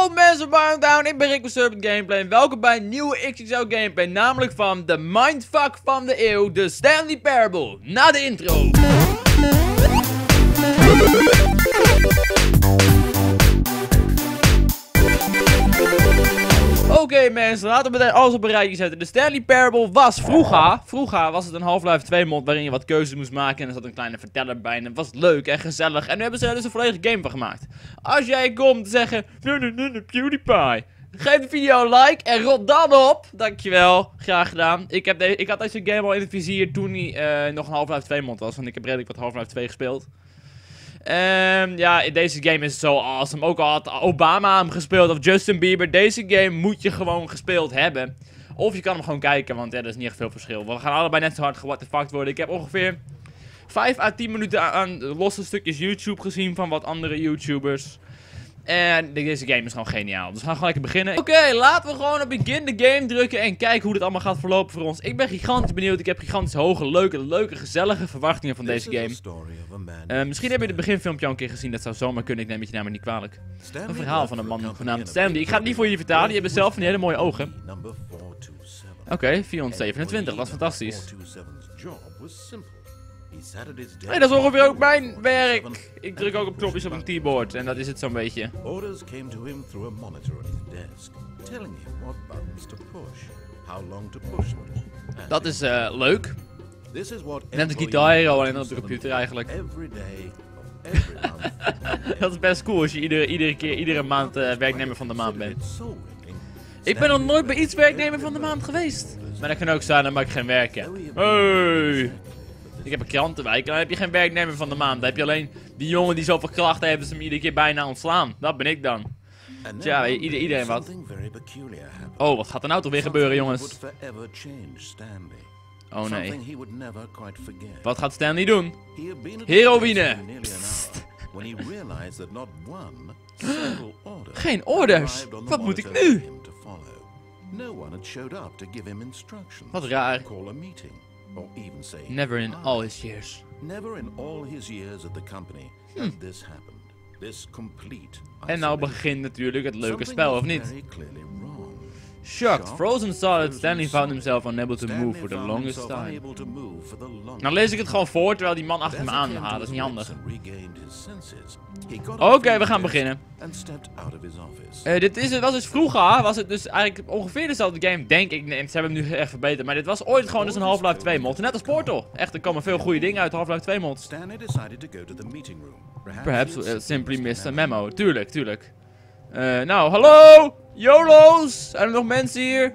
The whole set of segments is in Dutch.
Hallo mensen van Down, ik ben Rick Serpent Gameplay en welkom bij een nieuwe XXL Gameplay, namelijk van de mindfuck van de eeuw, de Stanley Parable. Na de intro. Oké mensen, laten we meteen alles op een rijtje zetten. De Stanley Parable was vroeger, vroeger was het een Half-Life 2 mod waarin je wat keuzes moest maken en er zat een kleine verteller bij en het was leuk en gezellig en nu hebben ze er dus een volledige game van gemaakt. Als jij komt zeggen, nee nee nee nee PewDiePie, geef de video een like en rot dan op. Dankjewel, graag gedaan. Ik, heb ik had deze game al in het vizier toen hij uh, nog een Half-Life 2 mod was, want ik heb redelijk wat Half-Life 2 gespeeld. Um, ja, deze game is zo awesome. Ook al had Obama hem gespeeld of Justin Bieber. Deze game moet je gewoon gespeeld hebben. Of je kan hem gewoon kijken, want ja, er is niet echt veel verschil. We gaan allebei net zo hard what the fuck worden. Ik heb ongeveer 5 à 10 minuten aan losse stukjes YouTube gezien van wat andere YouTubers. En deze game is gewoon geniaal. Dus we gaan gewoon lekker beginnen. Oké, laten we gewoon op begin de game drukken en kijken hoe dit allemaal gaat verlopen voor ons. Ik ben gigantisch benieuwd. Ik heb gigantisch hoge, leuke, leuke, gezellige verwachtingen van deze game. Uh, misschien heb je het beginfilmpje al een keer gezien. Dat zou zomaar kunnen. Ik neem het je namelijk niet kwalijk. Een verhaal van een man genaamd Stanley. Ik ga het niet voor je vertalen. Je hebt zelf een hele mooie ogen. Oké, okay, 427. Dat is fantastisch. Hey, dat is ongeveer ook mijn werk. Ik druk ook op knopjes op een keyboard en dat is het zo'n beetje. Orders came to him through a monitor on his desk, telling him what buttons to push, how long to push them. Dat is uh, leuk. Net een Guitar Hero alleen op de computer eigenlijk. dat is best cool als je iedere, iedere keer, iedere maand uh, werknemer van de maand bent. Ik ben nog nooit bij iets werknemer van de maand geweest. Maar dat kan ook zijn dan ik geen werk heb. Hey. Ik heb een krantenwijk dan heb je geen werknemer van de maand. Dan heb je alleen die jongen die zoveel klachten hebben ze hem iedere keer bijna ontslaan. Dat ben ik dan. Tja, ieder, iedereen wat. Oh, wat gaat er nou toch weer gebeuren, jongens? Oh nee. Wat gaat Stanley doen? Heroïne! Geen orders! Wat moet ik nu? Wat raar. Never in all his years. Never in all his years at the company had hmm. this happened. This complete en nou begint natuurlijk het leuke spel, of niet? Shocked, Frozen saw that Stanley found himself unable to move for the longest time. Nou lees ik het gewoon voor terwijl die man achter me aan gaat. Dat is niet handig. Oké, okay, we gaan beginnen. Uh, dit is, was dus vroeger, was het dus eigenlijk ongeveer dezelfde game, denk ik. Nee, ze hebben hem nu echt verbeterd. Maar dit was ooit gewoon dus een Half-Life 2 mod. Net als Portal. Echt, er komen veel goede dingen uit Half-Life 2 mods. Perhaps uh, simply missed a memo. Tuurlijk, tuurlijk. Uh, nou, hallo! YOLO's! Zijn er nog mensen hier?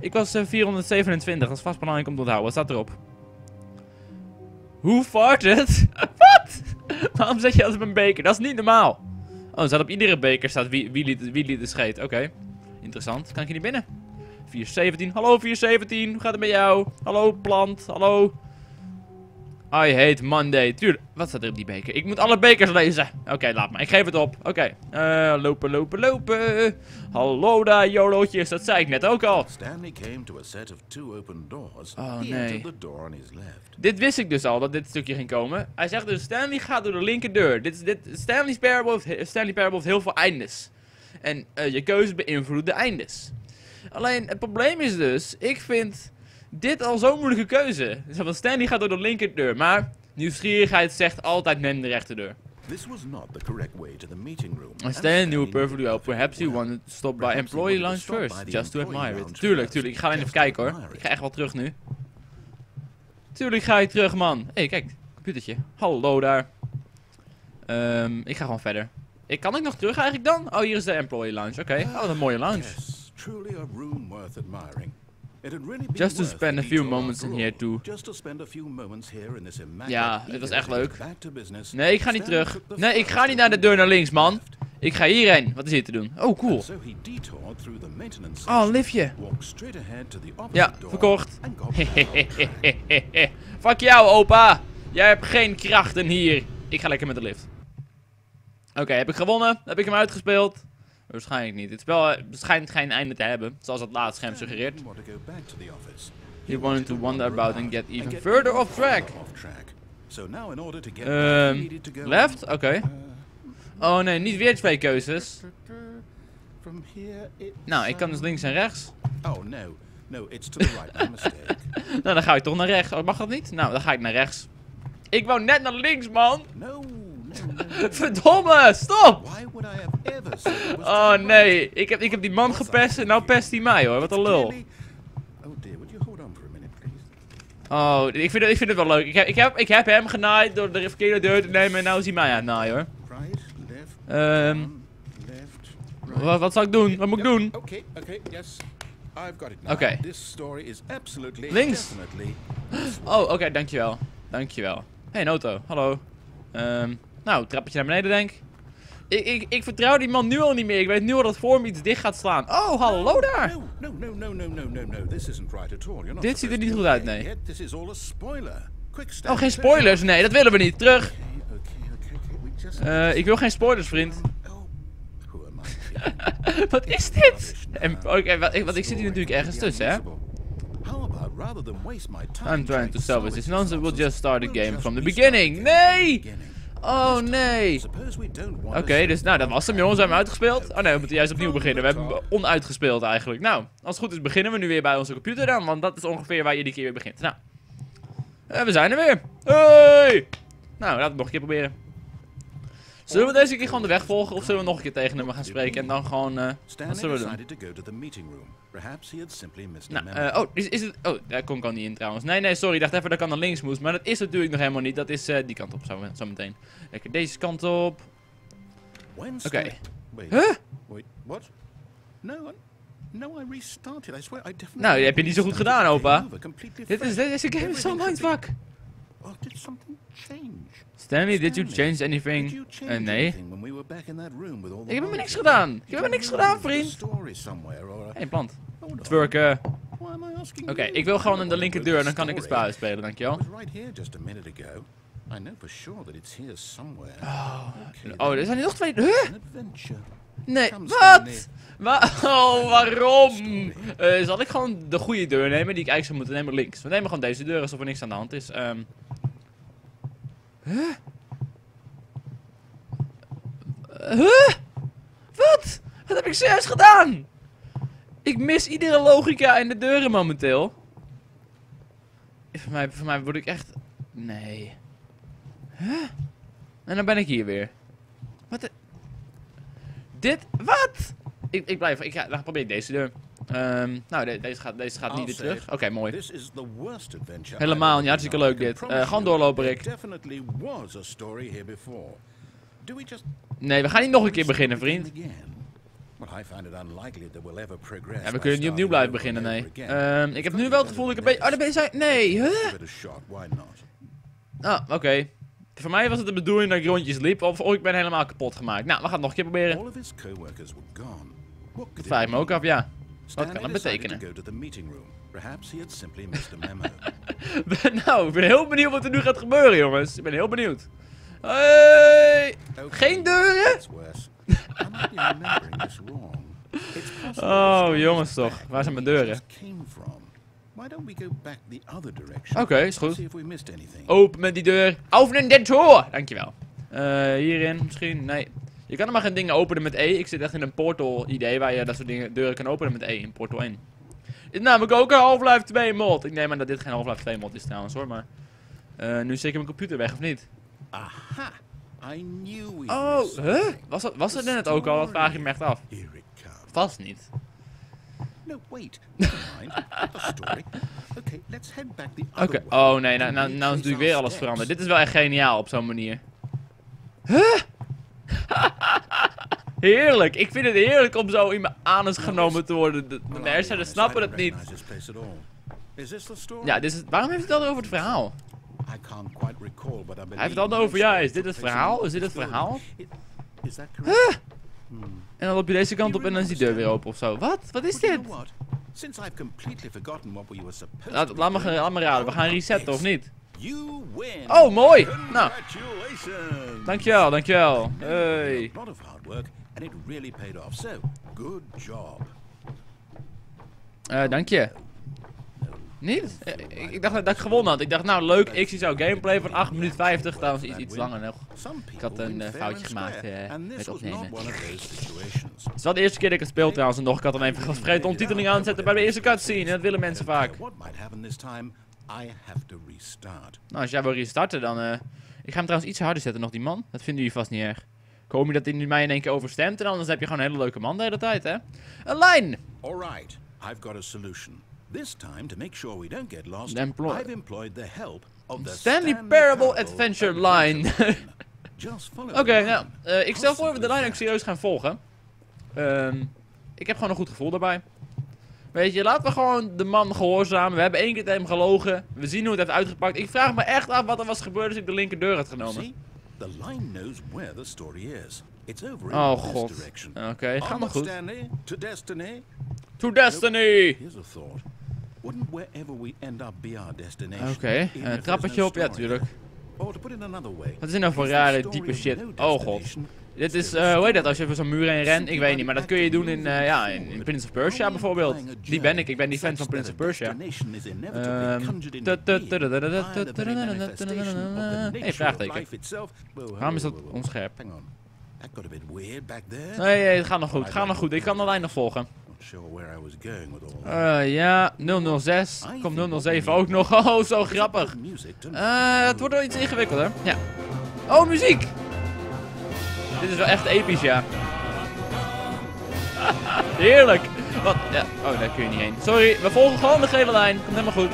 Ik was uh, 427, dat is vast belangrijk om te onthouden. Wat staat erop? Hoe farted? Wat? Waarom zet je dat op een beker? Dat is niet normaal. Oh, er staat op iedere beker staat wie, wie, liet, wie de scheet. Oké. Interessant. Kan ik hier niet binnen? 417. Hallo 417. Hoe gaat het met jou? Hallo plant. Hallo. I hate Monday. Tuurlijk. Wat staat er op die beker? Ik moet alle bekers lezen. Oké, laat maar. Ik geef het op. Oké. Okay. Uh, eh, lopen, lopen, lopen. Hallo daar, YOLO'tjes. Dat zei ik net ook al. Stanley came to a set of two open doors. Oh nee. The door on his left. Dit wist ik dus al, dat dit stukje ging komen. Hij zegt dus, Stanley gaat door de linkerdeur. Dit, dit, Stanley's Parable heeft, Stanley Parable heeft heel veel eindes. En uh, je keuze beïnvloedt de eindes. Alleen, het probleem is dus, ik vind dit al zo'n moeilijke keuze. Van Stanley gaat door de linkerdeur, maar nieuwsgierigheid zegt altijd men de rechterdeur. This was not the correct way to the meeting room. Stanley knew perfectly well. Perhaps he wanted to stop by employee lounge first, just to admire it. Tuurlijk, tuurlijk. Ik ga alleen even kijken hoor. Ik ga echt wel terug nu. Tuurlijk ga ik terug, man. Hé, hey, kijk. Computertje. Hallo daar. Um, ik ga gewoon verder. Ik, kan ik nog terug eigenlijk dan? Oh, hier is de employee lounge. Oké. Okay. Oh, een mooie lounge. truly a room worth admiring. Just to spend a few moments in here too. Ja, het was echt leuk. Nee, ik ga niet terug. Nee, ik ga niet naar de deur naar links, man. Ik ga hierheen. Wat is hier te doen? Oh, cool. Oh, een liftje. Ja, verkocht. Fuck jou, opa. Jij hebt geen krachten hier. Ik ga lekker met de lift. Oké, heb ik gewonnen? Heb ik hem uitgespeeld? Waarschijnlijk niet. Het spel schijnt geen einde te hebben, zoals het laatste scherm suggereert. He wanted to wander about and get even further off track. Um, left? Oké. Okay. Uh, oh nee, niet weer twee keuzes. Nou, ik kan dus links en rechts. Oh no, no, it's to the right. My mistake. Nou, dan ga ik toch naar rechts. Oh, mag dat niet? Nou, dan ga ik naar rechts. Ik wou net naar links, man. No. Verdomme, stop! Oh nee, ik heb, ik heb die man gepest en nou pest hij mij hoor. Wat een lul. Oh? Oh, ik vind, het, ik vind het wel leuk. Ik heb, ik, heb, ik heb hem genaaid door de verkeerde deur te nemen en nou is hij mij aan het naaien hoor. Ehm, right. wat, wat zal ik doen? Wat moet ik doen? Yes. Is absolutely, Links. Oh, oké, dankjewel. Dankjewel. Hé, hey, een auto. Hallo. Ehm, nou, trappetje naar beneden denk ik. Ik, ik. vertrouw die man nu al niet meer. Ik weet nu al dat voor me iets dicht gaat slaan. Oh, hallo daar. Dit ziet er niet goed uit, nee. Oh, geen spoilers. Nee, dat willen we niet. Terug. Okay, okay, okay, okay. Eh, ik wil geen spoilers, vriend. Oh? Wat is dit? En, oké, wat, ik- want ik zit hier natuurlijk ergens tussen, hè? I'm trying to salvage this nonsense, we'll just start the game from the beginning. Nee! Oh, nee. Oké, dus nou, dat was hem, jongens. We hebben uitgespeeld. Oh nee, we moeten juist opnieuw beginnen. We hebben onuitgespeeld eigenlijk. Nou, als het goed is beginnen we nu weer bij onze computer dan. Want dat is ongeveer waar je die keer weer begint. Nou, eh, we zijn er weer. Hey! Nou, laten we het nog een keer proberen. Zullen we deze keer gewoon de weg volgen? Of zullen we nog een keer tegen hem gaan spreken en dan gewoon... eh, wat zullen we doen? Nou, eh, oh, is, is het... Oh, daar kon ik al niet in trouwens. Nee, nee, sorry. Ik dacht even dat ik naar links moest. Maar dat is natuurlijk nog helemaal niet. Dat is eh, die kant op zo, zo meteen. Lekker deze kant op. Oké. Wait, Huh? what? No, no, I restarted. I swear, I definitely. Nou, die heb je niet zo goed gedaan, opa. Dit is, deze game is zo mindfuck. Oh, did something change? Stanley, did you change anything? Did you change nee. anything when we were back in that room with all the Ik heb helemaal niks gedaan. Ik heb helemaal niks gedaan, vriend. or Hé, plant. Twerken. Oké, ik wil gewoon in de linker deur, dan kan ik het spel It dankjewel. Oh, then. er zijn hier nog twee... Huh? Nee, wat? Oh, waarom? Eh, zal ik gewoon de goede deur nemen die ik eigenlijk zou moeten nemen links? We nemen gewoon deze deur alsof er niks aan de hand is. Ehm Huh? Huh? Wat? Wat heb ik serieus gedaan? Ik mis iedere logica in de deuren momenteel. Voor mij, voor mij word ik echt... Nee. Huh? En dan ben ik hier weer. Dit? Wat? Ik, ik blijf... Ik ga, dan probeer ik deze deur. Ehm, nou, de- deze gaat, deze gaat niet weer terug. Oké, mooi. Helemaal niet, hartstikke leuk dit. promise gewoon doorlopen, Rick. Nee, we gaan niet nog een keer beginnen, begin vriend. Ja, we kunnen niet opnieuw blijven beginnen, nee. Ehm, ik heb nu wel het gevoel dat ik een beetje... Oh, daar ben je... Nee, huh? Not? Ah, oké. Voor mij was het de bedoeling dat ik rondjes liep, of, of ik ben helemaal kapot gemaakt. Nou, we gaan het nog een keer proberen. All of his co-workers were gone. What could Dat vraag ik me ook af, ja. Stanley kan dat betekenen? Nou, ik ben heel benieuwd wat er nu gaat gebeuren, jongens. Ik ben heel benieuwd. Hey! Geen deuren? Oh, jongens toch. Waar zijn mijn deuren? Just came from. Why don't we go back the other direction? Oké, is goed. Open met die deur. Open de deur! Dankjewel. Eh, hierin misschien? Nee. Je kan er maar geen dingen openen met E. Ik zit echt in een portal idee waar je dat soort dingen, deuren kan openen met E in Portal 1. Is namelijk ook een Half-Life 2 mod. Ik neem aan dat dit geen Half-Life 2 mod is trouwens hoor, maar... eh, nu zeker mijn computer weg, of niet? Aha! I knew we Oh, huh? Was dat, was dat net ook al? Dat vraag ik me echt af. It. Vast niet. No, wait. Never mind. Story. Okay, let's head back the Oké, other way. oh nee, nou, nou, nou is natuurlijk weer alles steps. veranderd. Dit is wel echt geniaal op zo'n manier. Huh? heerlijk, ik vind het heerlijk om zo in mijn anus genomen te worden. De, de hersenen snappen het niet. Ja, dit is, waarom heeft hij het altijd over het verhaal? Hij heeft het over, ja, is dit het verhaal? Is dit het verhaal? building. En dan loop je deze kant op en dan is die deur weer open of zo. Wat? Wat is dit? Laat, laat, me, laat me raden, we gaan resetten of niet? Oh, mooi! Nou, dankjewel, dankjewel. Hey. Eh, dank je. Niet? Eh, Ik, dacht dat ik gewonnen had. Ik dacht, nou leuk, ik zie zo gameplay van 8 minuten 50. Trouwens iets, iets langer nog. Ik had een, eh, foutje gemaakt, eh, met opnemen. Het is wel de eerste keer dat ik het speel trouwens. En nog, ik had dan even vergeten de ondertiteling aan te zetten bij de eerste cutscene. En dat willen mensen vaak. Nou, als jij wil restarten, dan... eh, ik ga hem trouwens iets harder zetten nog, die man. Dat vinden jullie vast niet erg. Hoop niet dat hij nu mij in één keer overstemt. En anders heb je gewoon een hele leuke man de hele tijd, hè. Een lijn! All right, I've got a solution. This time, to make sure we don't get lost, Employ- I've employed the help of the Stanley Parable Adventure Line. Oké, the nou, eh, ik stel voor dat we de lijn ook serieus gaan volgen. Ehm, ik heb gewoon een goed gevoel daarbij. Weet je, laten we gewoon de man gehoorzamen. We hebben één keer tegen hem gelogen. We zien hoe het heeft uitgepakt. Ik vraag me echt af wat er was gebeurd als ik de linkerdeur had genomen. See, the line knows where the story is. It's over in Oh god. Oké, nog Onward, goed. To destiny. To Destiny! Wouldn't wherever we end up be our destination? Oké, even een trappetje op, ja tuurlijk. Wat is dit nou voor rare, of shit? Oh god. Dit is, eh, hoe heet dat, als je over zo'n muur heen rent? Ik weet niet, maar dat kun je doen in, eh, ja, in, in Prince of Persia bijvoorbeeld. Die ben ik, ik ben die fan van Prince of Persia. Ehm, Hey, vraagteken. Waarom is dat onscherp? Nee, nee, het gaat nog goed, het gaat nog goed. Ik kan de lijn nog volgen. Eh, ja, 006. Komt 007 ook nog. Oh, zo grappig. Eh, het wordt wel iets ingewikkelder. Ja. Oh, muziek! Dit is wel echt episch, ja. Heerlijk! Wat? Ja. Oh, daar kun je niet heen. Sorry, we volgen gewoon de gele lijn. Komt helemaal goed.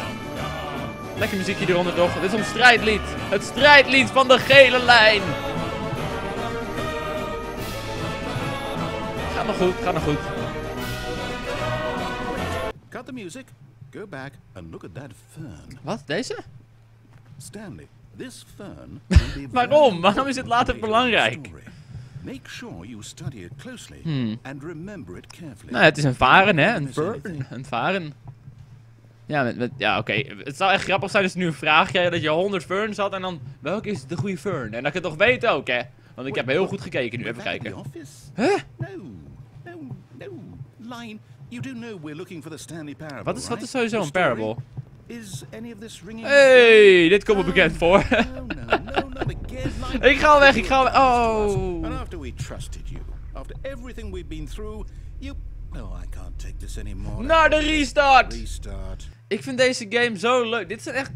Lekker muziekje eronder toch? Dit is een strijdlied. Het strijdlied van de gele lijn. Gaat nog goed, gaat nog goed. Cut the music. Go back and look at that fern. Wat? Deze? Stanley, this fern Waarom? Waarom is dit later belangrijk? Make sure you study it closely Hmm. and remember it carefully. Nou, het is een varen, hè? Een fern. Een varen. Ja, met, met, ja oké. Het zou echt grappig zijn als nu een vraag krijgt dat je 100 ferns had en dan... Welke is de goede fern? En dat ik het toch weet ook, hè? Want ik heb heel goed gekeken nu. Even kijken. Huh? No, no, no. Line, you do know we're looking for the Stanley Parable, Wat is, wat is sowieso een parable? Is any of this ringing? Hey, dit komt me bekend voor. Ik ga al weg, ik ga al weg. And Oh. after we trusted you, after everything we've been through, you... No, I can't take this anymore. Naar de restart! Restart. Ik vind deze game zo leuk. Dit is echt...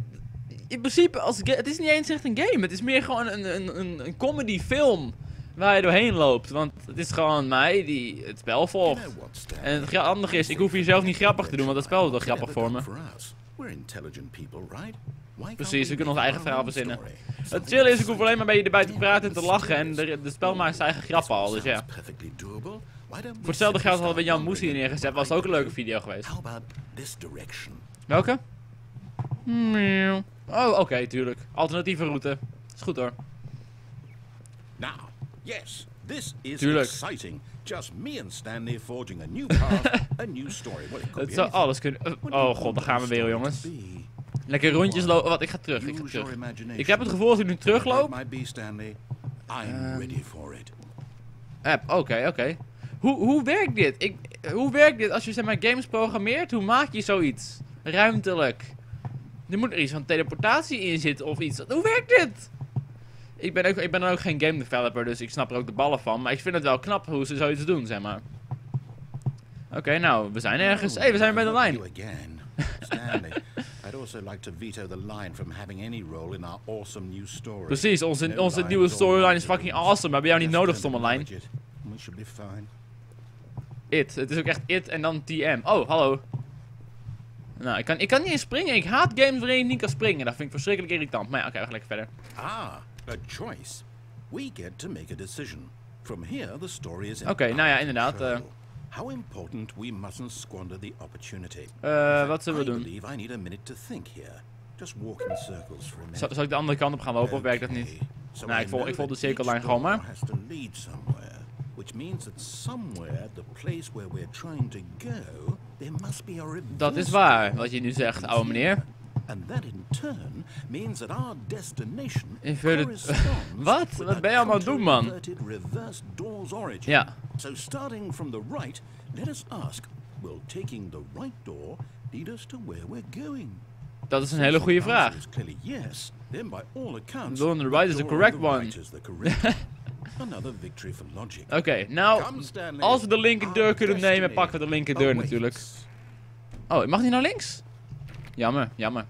In principe, als het is niet eens echt een game. Het is meer gewoon een, een, een, een comedy film waar je doorheen loopt. Want het is gewoon mij die het spel volgt. En het andere is, ik hoef hier zelf niet grappig te doen, want dat spel is wel grappig voor me. Precies, we kunnen ons eigen verhaal verzinnen. Het chill is, ik hoef alleen maar een beetje erbij te praten en te lachen. En de, de spel maakt zijn eigen grappen al, dus ja. Voor hetzelfde geld hadden we Jan Moes hier neergezet, was ook een leuke video geweest. Welke? Oh, oké, tuurlijk. Alternatieve route. Is goed hoor. Now, yes, this is Tuurlijk. exciting. Just me and Stanley forging a new path, a new story. Well, it could Het zou alles kunnen... Oh god, daar gaan we weer jongens. Lekker rondjes lopen. Wat, ik ga terug, ik ga terug. Ik heb het gevoel als ik nu terugloop... it. App, oké, oké. Hoe, hoe werkt dit? Ik, hoe werkt dit als je zeg maar games programmeert? Hoe maak je zoiets? Ruimtelijk. Er moet er iets van teleportatie in zitten of iets. Hoe werkt dit? Ik ben, ook, ik ben dan ook geen game developer, dus ik snap er ook de ballen van. Maar ik vind het wel knap hoe ze zoiets doen, zeg maar. Oké, nou, we zijn ergens. Hé, hey, we zijn bij de lijn. I'd also like to veto the line from having any role in our awesome new story. Precies, onze, onze nieuwe or storyline is fucking awesome. We hebben jou niet nodig, stomme lijn. budget. We should be fine. It. Het is ook echt it en dan TM. Oh, hallo. Nou, ik kan, ik kan niet eens springen. Ik haat games waarin je niet kan springen. Dat vind ik verschrikkelijk irritant. Maar ja, oké, we gaan lekker verder. Ah, a choice. We get to make a decision. From here, the story is Oké, nou ja, inderdaad, eh. How important we mustn't squander the opportunity. Eh, wat zullen we I doen? believe I need a minute to think here. Just walk in circles for a minute. Zal, zal ik de andere kant op gaan lopen of werkt dat niet? Okay, so Nou, I ik volg- ik volg de cirkellijn gewoon maar. door has to lead somewhere, which means that somewhere the place where we're trying to go, there must be a reverse Dat is waar, wat je nu zegt, oude meneer. And that in turn means that our destination Wat? Wat ben je allemaal doen, man? Ja. So starting from the right, let us ask, will taking the right door lead us to where we're going? Dat is een hele goede vraag. door correct on the one. right is the correct one. Another victory for logic. Oké, nou, Come, Stanley. als we de linkerdeur kunnen nemen, pakken we de linkerdeur natuurlijk. Oh, ik mag niet naar links? Jammer, jammer.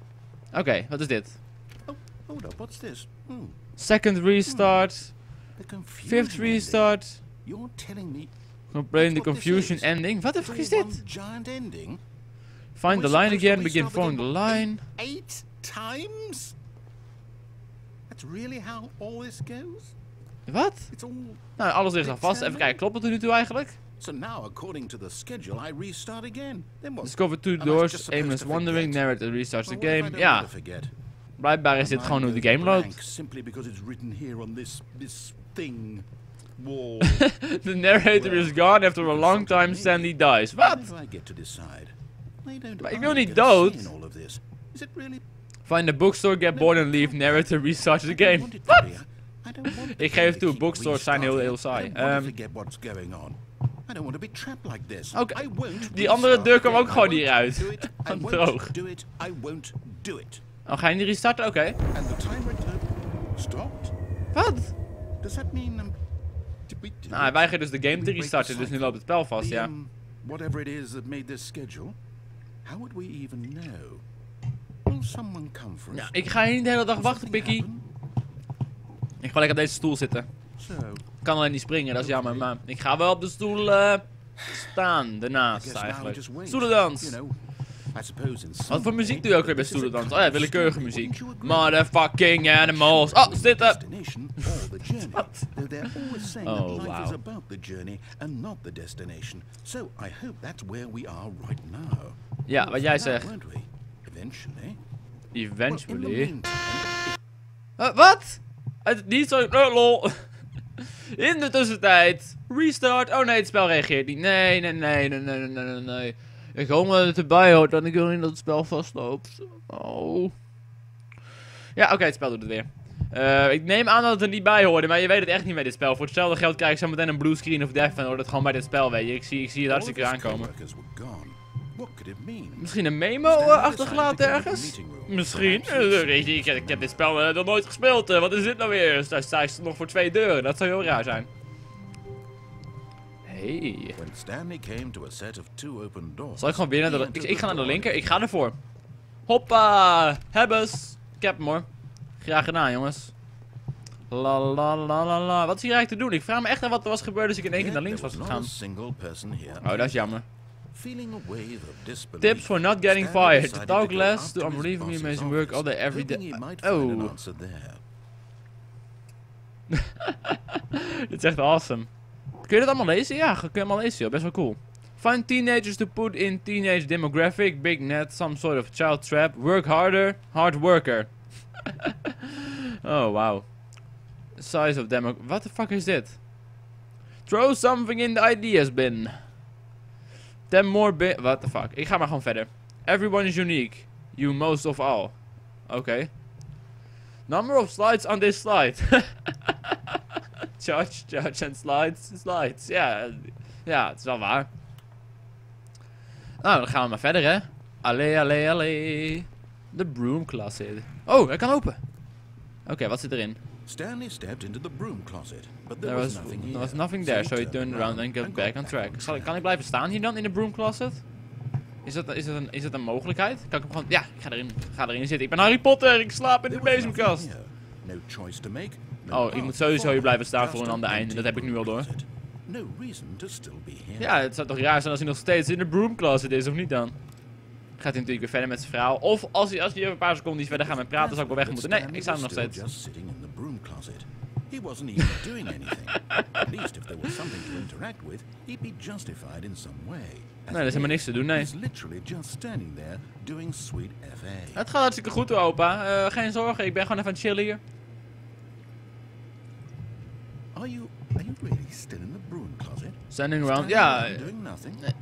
Oké, wat is dit? Oh, hold up, what's this? Hmm, Second restart, the confusion fifth ending. restart, You're telling me complaining the confusion ending. Wat de fuck is dit? giant ending? Find the line again, begin restart following the line. Eight times? That's really how all this goes? Wat? Nou, alles ligt al vast. Even kijken, klopt het er nu toe eigenlijk? So now, according to the schedule, I restart again. Then what? Discover two Am I doors, just supposed aimless to wandering, forget? narrator restarts the Well, what if I game. don't Ja, want to forget? blijkbaar is dit My gewoon hoe mind de game goes loopt. blank Simply because it's written here on this this thing wall. The narrator is gone after a long time Sandy dies. Wat? How do I get to decide? Why don't Maar ik I wil niet get a dood. say in all of this? Is it really Find the bookstore, get bored and leave, narrator restarts the I don't game. want it to be. I don't want the Ik game geef to toe, keep bookstores zijn heel, heel restarting. saai. I I don't want to be trapped like this. Oké, I won't die andere deur kwam ook gewoon hieruit. droog. do it. I won't do it. Oh, ga je niet restarten? Oké. And the timer stopped. Wat? Does that mean um, Nou, hij weigert dus de game te restarten, dus nu loopt het spel vast, ja. um, whatever it is that made this schedule. How would we even know? Will someone come for us? Ja, ik ga hier niet de hele dag wachten, Pikkie. Ik ga lekker op deze stoel zitten. So, kan alleen niet springen, dat is jammer, maar ik ga wel op de stoel eh, staan, daarnaast eigenlijk. Stoelendans! Wat voor muziek doe je ook weer bij stoelendans? Oh ja, willekeurige muziek. Motherfucking animals. Oh, zitten! saying Oh, wow. about the journey and not the destination. So I hope that's where we are right now. Ja, wat jij zegt. Eventually. Eh, wat? Niet zo... Oh, lol. In de tussentijd. Restart. Oh nee, het spel reageert niet. Nee, nee, nee, nee, nee, nee, nee, nee. Ik hoop dat het erbij hoort, want ik wil niet dat het spel vastloopt. Oh. Ja, oké, het spel doet het weer. Eh, ik neem aan dat het er niet bij hoorde, maar je weet het echt niet bij dit spel. Voor hetzelfde geld krijg ik zo meteen een blue screen of death en hoort het gewoon bij dit spel, weet je. Ik zie, ik zie het hartstikke aankomen. Misschien een memo eh, achtergelaten ergens? Misschien. Eh, it's- weet je, ik, ik heb dit spel eh, nog nooit gespeeld. wat is dit nou weer? Daar sta je nog voor twee deuren. Dat zou heel raar zijn. Hey. When Stanley came to a set of two open doors. Zal ik gewoon weer naar de... Ik, ik ga naar de linker. Ik ga ervoor. Hoppa. Hebbes. Ik heb hem hoor. Graag gedaan jongens. La la la la la. Wat is hier eigenlijk te doen? Ik vraag me echt af wat er was gebeurd als ik in één keer naar links was gegaan. Oh, dat is jammer. Feeling a wave of disbelief, Tips for not getting fired. To talk less, to unbelievably amazing work all day, every day. Oh. Dit is echt awesome. Kun je dat allemaal lezen? Ja, kun je allemaal lezen, joh. Best wel cool. Find teenagers to put in teenage demographic, big net, some sort of child trap, work harder, hard worker. oh, wow. Size of demo... What the fuck is dit? Throw something in the ideas bin. Ten more bin... What the fuck? Ik ga maar gewoon verder. Everyone is unique. You most of all. Oké. Number of slides on this slide. Judge, judge en slides, slides. Ja, ja, het is wel waar. Nou, dan gaan we maar verder, hè. Allee, allee, allee. De broom closet. Oh, hij kan open. Oké, wat zit erin? Stanley stepped into the broom closet, but there, There was, was, nothing there here. was nothing So there, so he turned around and got back on track. Zal, kan ik blijven staan hier dan, in de broom closet? Is dat, is dat, een, is dat een mogelijkheid? Kan ik hem gewoon... Ja, ik ga erin, ga erin zitten. Ik ben Harry Potter, ik slaap in de bezemkast. No choice to make. no Oh, ik moet sowieso hier blijven staan voor een an ander einde. Dat heb ik nu al door. closet. No reason to still be here. Ja, het zou toch raar zijn als hij nog steeds in de broom closet is, of niet dan? Gaat hij natuurlijk weer verder met zijn verhaal. Of als hij, als hij een paar seconden verder gaat met praten, zou ik wel weg moeten. Nee, ik sta er nog steeds. He wasn't even doing anything. At least if there was something to interact with, he'd be justified in some way. Nee, er is helemaal niks te doen, nee. He's literally just standing there doing sweet FA. Het gaat hartstikke goed hoor, opa. Eh, geen zorgen, ik ben gewoon even aan het chillen hier. Are you are you really still in the broom closet? Standing around, ja, around doing nothing? nee.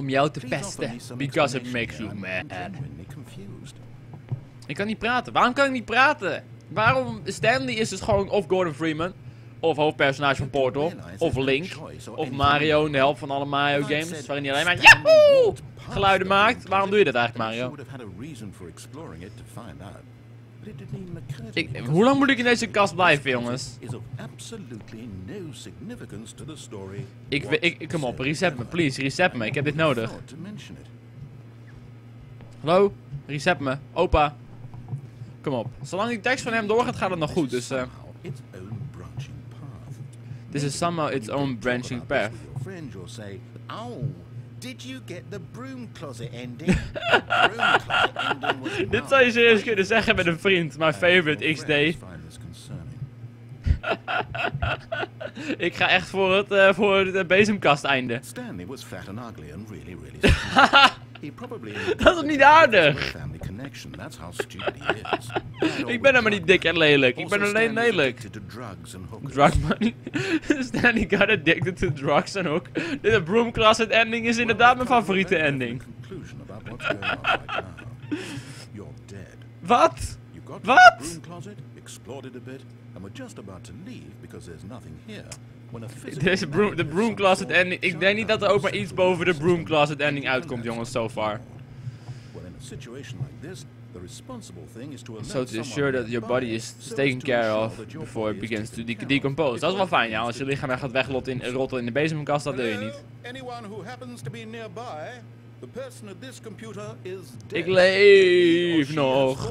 Om jou te pesten. Because it makes you mad. Ik kan niet praten. Waarom kan ik niet praten? Waarom? Stanley is dus gewoon, of Gordon Freeman. Of hoofdpersonage van Portal. Of Link. Of Mario in de helft van alle Mario games. Waarin hij alleen maar Yahoo! geluiden maakt. Waarom doe je dat eigenlijk, Mario? Ik, hoe lang moet ik in deze kast blijven, jongens? Ik, ik, ik, kom op, reset me, please, reset me. Ik heb dit nodig. Hallo? Reset me. Opa. Kom op. Zolang die tekst van hem doorgaat, gaat het nog goed, dus... Uh... This is somehow its own branching path. Did you get the broom closet ending? broom closet ending was Dit zou je serieus kunnen zeggen met een vriend. My favorite XD. Ik ga echt voor het, uh, voor het bezemkast einde. Stanley was fat and ugly and really, really Dat is niet aardig. ik ben helemaal niet dik en lelijk. Ik ben alleen lelijk. Drug money. Stanley got addicted to drugs and hook. De broom closet ending is inderdaad mijn favoriete ending. Wat? Wat? Broom, de broom closet ending. Ik denk niet dat er ook maar iets boven de broom closet ending uitkomt, jongens, so far. So to ensure that your body is taken care of before it begins to de decompose. Dat is wel fijn, ja. Als je lichaam gaat wegrotten in, rotten in de bezemkast, dat doe je niet. Ik leef nog.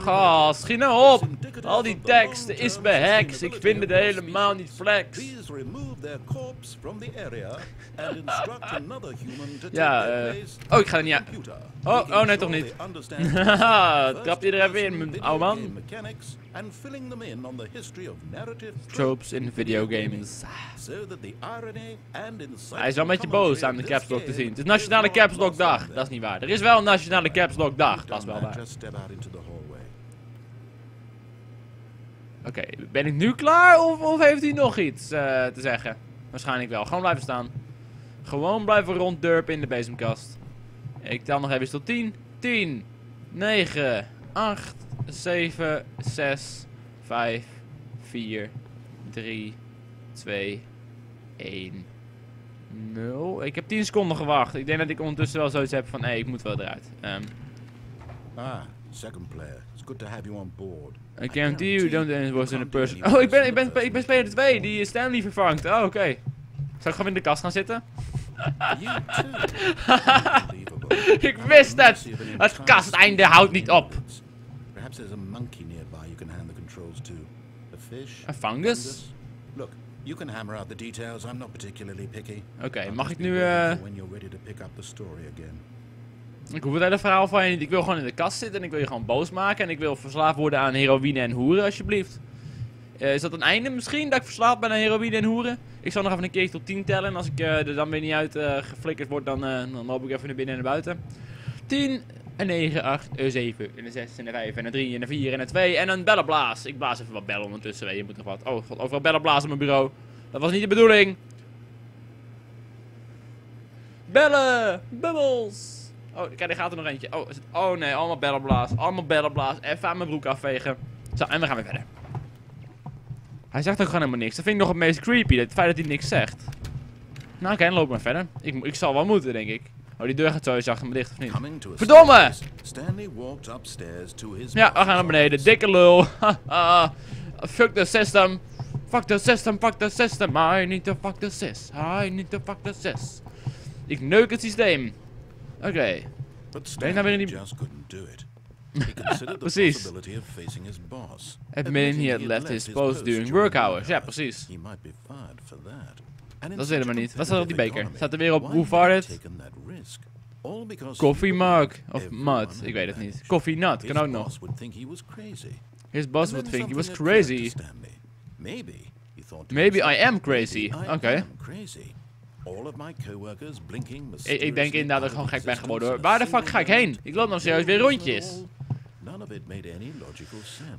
Gast, schiet nou op. Al die tekst is beheks. Ik vind het helemaal niet flex. ja, uh, oh, ik ga er niet uit. Oh, oh nee, toch niet. Haha, trap je er even in, ouwe man. Tropes in videogames. Hij is wel een beetje boos aan de Caps Lock te zien. Het is Nationale Caps Lock Dag. Dat is niet waar. Er is wel een Nationale Caps Lock Dag. Dat is wel waar. Oké, ben ik nu klaar of, of heeft hij nog iets uh, te zeggen? Waarschijnlijk wel. Gewoon blijven staan. Gewoon blijven ronddurpen in de bezemkast. Ik tel nog even tot 10. 10, 9, 8, 7, 6, 5, 4, 3, 2, 1, 0. Ik heb 10 seconden gewacht. Ik denk dat ik ondertussen wel zoiets heb van, hé, hey, ik moet wel eruit. Um, ah, second player. It's good to have you on board. I guarantee you don't was in a person. Oh, ik ben, ik ben, ik ben speler 2 die Stanley vervangt. Oh, oké. Okay. Zou ik gewoon in de kast gaan zitten? ik wist het! Het kasteinde houdt niet op. Een fungus? Look, you can hammer out the details. I'm not particularly picky. Oké, okay, mag ik nu uh... Ik hoef het hele verhaal van je niet. Ik wil gewoon in de kast zitten en ik wil je gewoon boos maken. En ik wil verslaafd worden aan heroïne en hoeren, alsjeblieft. Uh, is dat een einde misschien, dat ik verslaafd ben aan heroïne en hoeren? Ik zal nog even een keer tot 10 tellen. En als ik uh, er dan weer niet uit uh, geflikkerd word, dan, dan loop ik even naar binnen en naar buiten. 10, en 9, 8, 7, en 6, en 5, en 3, en 4, en 2 en een bellenblaas. Ik blaas even wat bellen ondertussen. Je moet nog wat. Oh, god, overal bellen blazen op mijn bureau. Dat was niet de bedoeling. Bellen! Bubbles! Oh, kijk, er gaat er nog eentje. Oh, oh nee, allemaal bellenblaas. Allemaal bellenblaas. Even aan mijn broek afvegen. Zo, en we gaan weer verder. Hij zegt ook gewoon helemaal niks. Dat vind ik nog het meest creepy. Het feit dat hij niks zegt. Nou, oké, dan loop maar verder. Ik, ik zal wel moeten, denk ik. Oh, die deur gaat sowieso achter me dicht, of niet? Verdomme! Ja, we gaan naar beneden. Dikke lul. fuck the system. Fuck the system, fuck the system. I need to fuck the sys. I need to fuck the sys. Ik neuk het systeem. Oké. Okay. Ben in die... precies. Admitting he had left his post during work hours. Ja, precies. Dat is helemaal niet. Wat staat er op die beker? Staat er weer op hoe far it? Coffee mug. Of mud. Ik weet het niet. Coffee nut. Kan ook nog. His boss would think he was crazy. Maybe I am crazy. Oké. Okay. Ik, ik denk inderdaad dat ik gewoon gek ben geworden Waar de fuck ga ik heen? Ik loop nog serieus weer rondjes.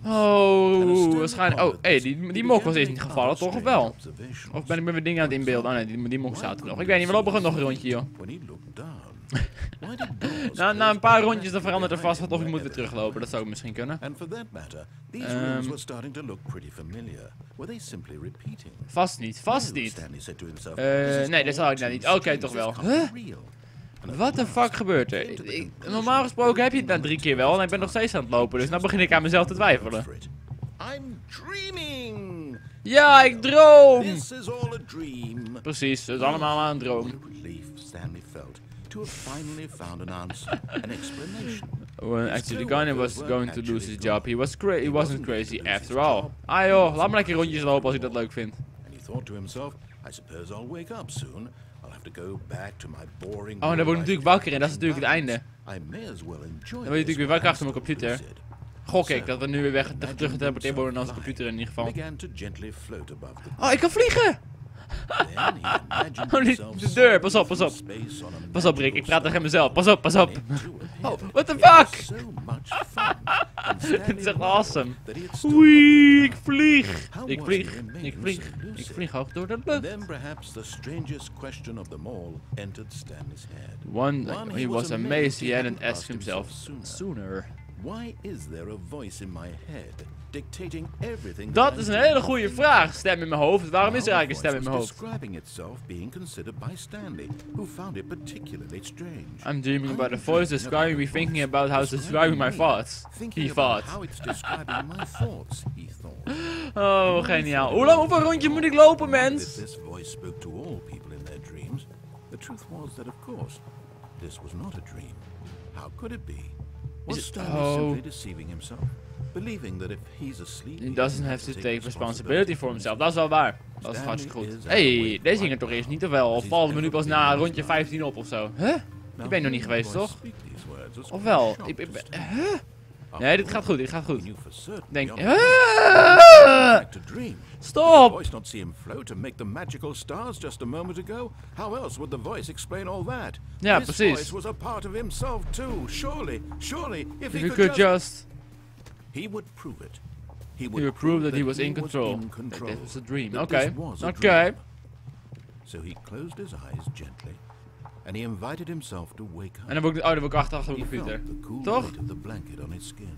Oh, waarschijnlijk. Oh, hey, die, die mok was eerst niet gevallen, toch? Of wel? Of ben ik met mijn dingen aan het inbeelden? Oh nee, die, die mok staat er nog. Ik weet niet, we lopen gewoon nog een rondje, joh. Na, een paar rondjes dan verandert er vast wat of je moet weer teruglopen. Dat zou went? misschien kunnen. Um? Vast niet, vast niet. Eh, "This is nee, dat zou ik nou niet. Oké, toch wel. Huh? Real." And at Wat de fuck gebeurt er? Ik- normaal gesproken heb je het na drie keer wel en ik ben nog steeds aan het lopen. Dus nou begin ik aan mezelf te twijfelen. Ja, ik droom! Precies, het is allemaal aan een droom. When actually Gunner was going to lose his job, he, was cra he wasn't crazy after all. Ah joh, laat me lekker rondjes lopen als ik dat leuk vind. And he thought to himself, I suppose I'll wake up soon. Oh, en dan word ik natuurlijk wakker en dat is natuurlijk het einde. Dan word je natuurlijk weer wakker achter mijn computer. Gok ik dat we nu weer weg terug worden naar onze computer in ieder geval. Oh, ik kan vliegen! Oh, niet de deur, pas op, pas op. through space on a Pas op Rick, ik praat tegen mezelf. Pas op, pas op. star. And it too Oh, what the fuck? so much fun. And Dit is echt awesome. that he had still Wee, got ik vlieg. Ik vlieg, ik vlieg, ik vlieg hoog door de lucht. then perhaps the strangest question of them all entered Stanley's head. One, One, he was amazed he hadn't asked himself sooner. Why is there a voice in my head Dat I is do? een hele goede vraag. Stem in mijn hoofd. Waarom is er Now the eigenlijk een stem in voice mijn was hoofd? describing itself being considered by Stanley, who found it particularly strange. I'm dreaming about a I'm voice dreaming describing me about a thinking voice about how it's describing my me, thoughts. Thinking He about thought. how it's describing my thoughts, he thought. Oh, geniaal. Hoe lang, hoeveel rondjes moet ik lopen, If mens? this voice spoke to all people in their dreams, the truth was that, of course, this was not a dream. How could it be? Was it- Stanley oh. simply deceiving himself, believing that if he's asleep, He doesn't have to take responsibility for himself. Dat is wel waar. Dat is hartstikke goed. hey, deze ging er toch eerst niet, of wel? Of vallen we nu pas na rondje 15 op of zo? Huh? Ik ben nog niet geweest, toch? Of wel? Ik, ik ben... Stanley. Huh? After Nee, dit gaat goed, dit gaat goed. Denk... Huh? Stop! voice not see him float and make the magical stars just a moment ago? How else would the voice explain all that? Ja, precies. voice was a part of himself too. Surely, surely, if he could just... he would prove it. He He would prove that he was in control. in That control. this was a dream. that Okay. was a Okay. dream. So he closed his eyes gently, and he invited himself to wake up. En dan word ik, oh, dan word ik achter He computer. the cool Toch? of the blanket on his skin,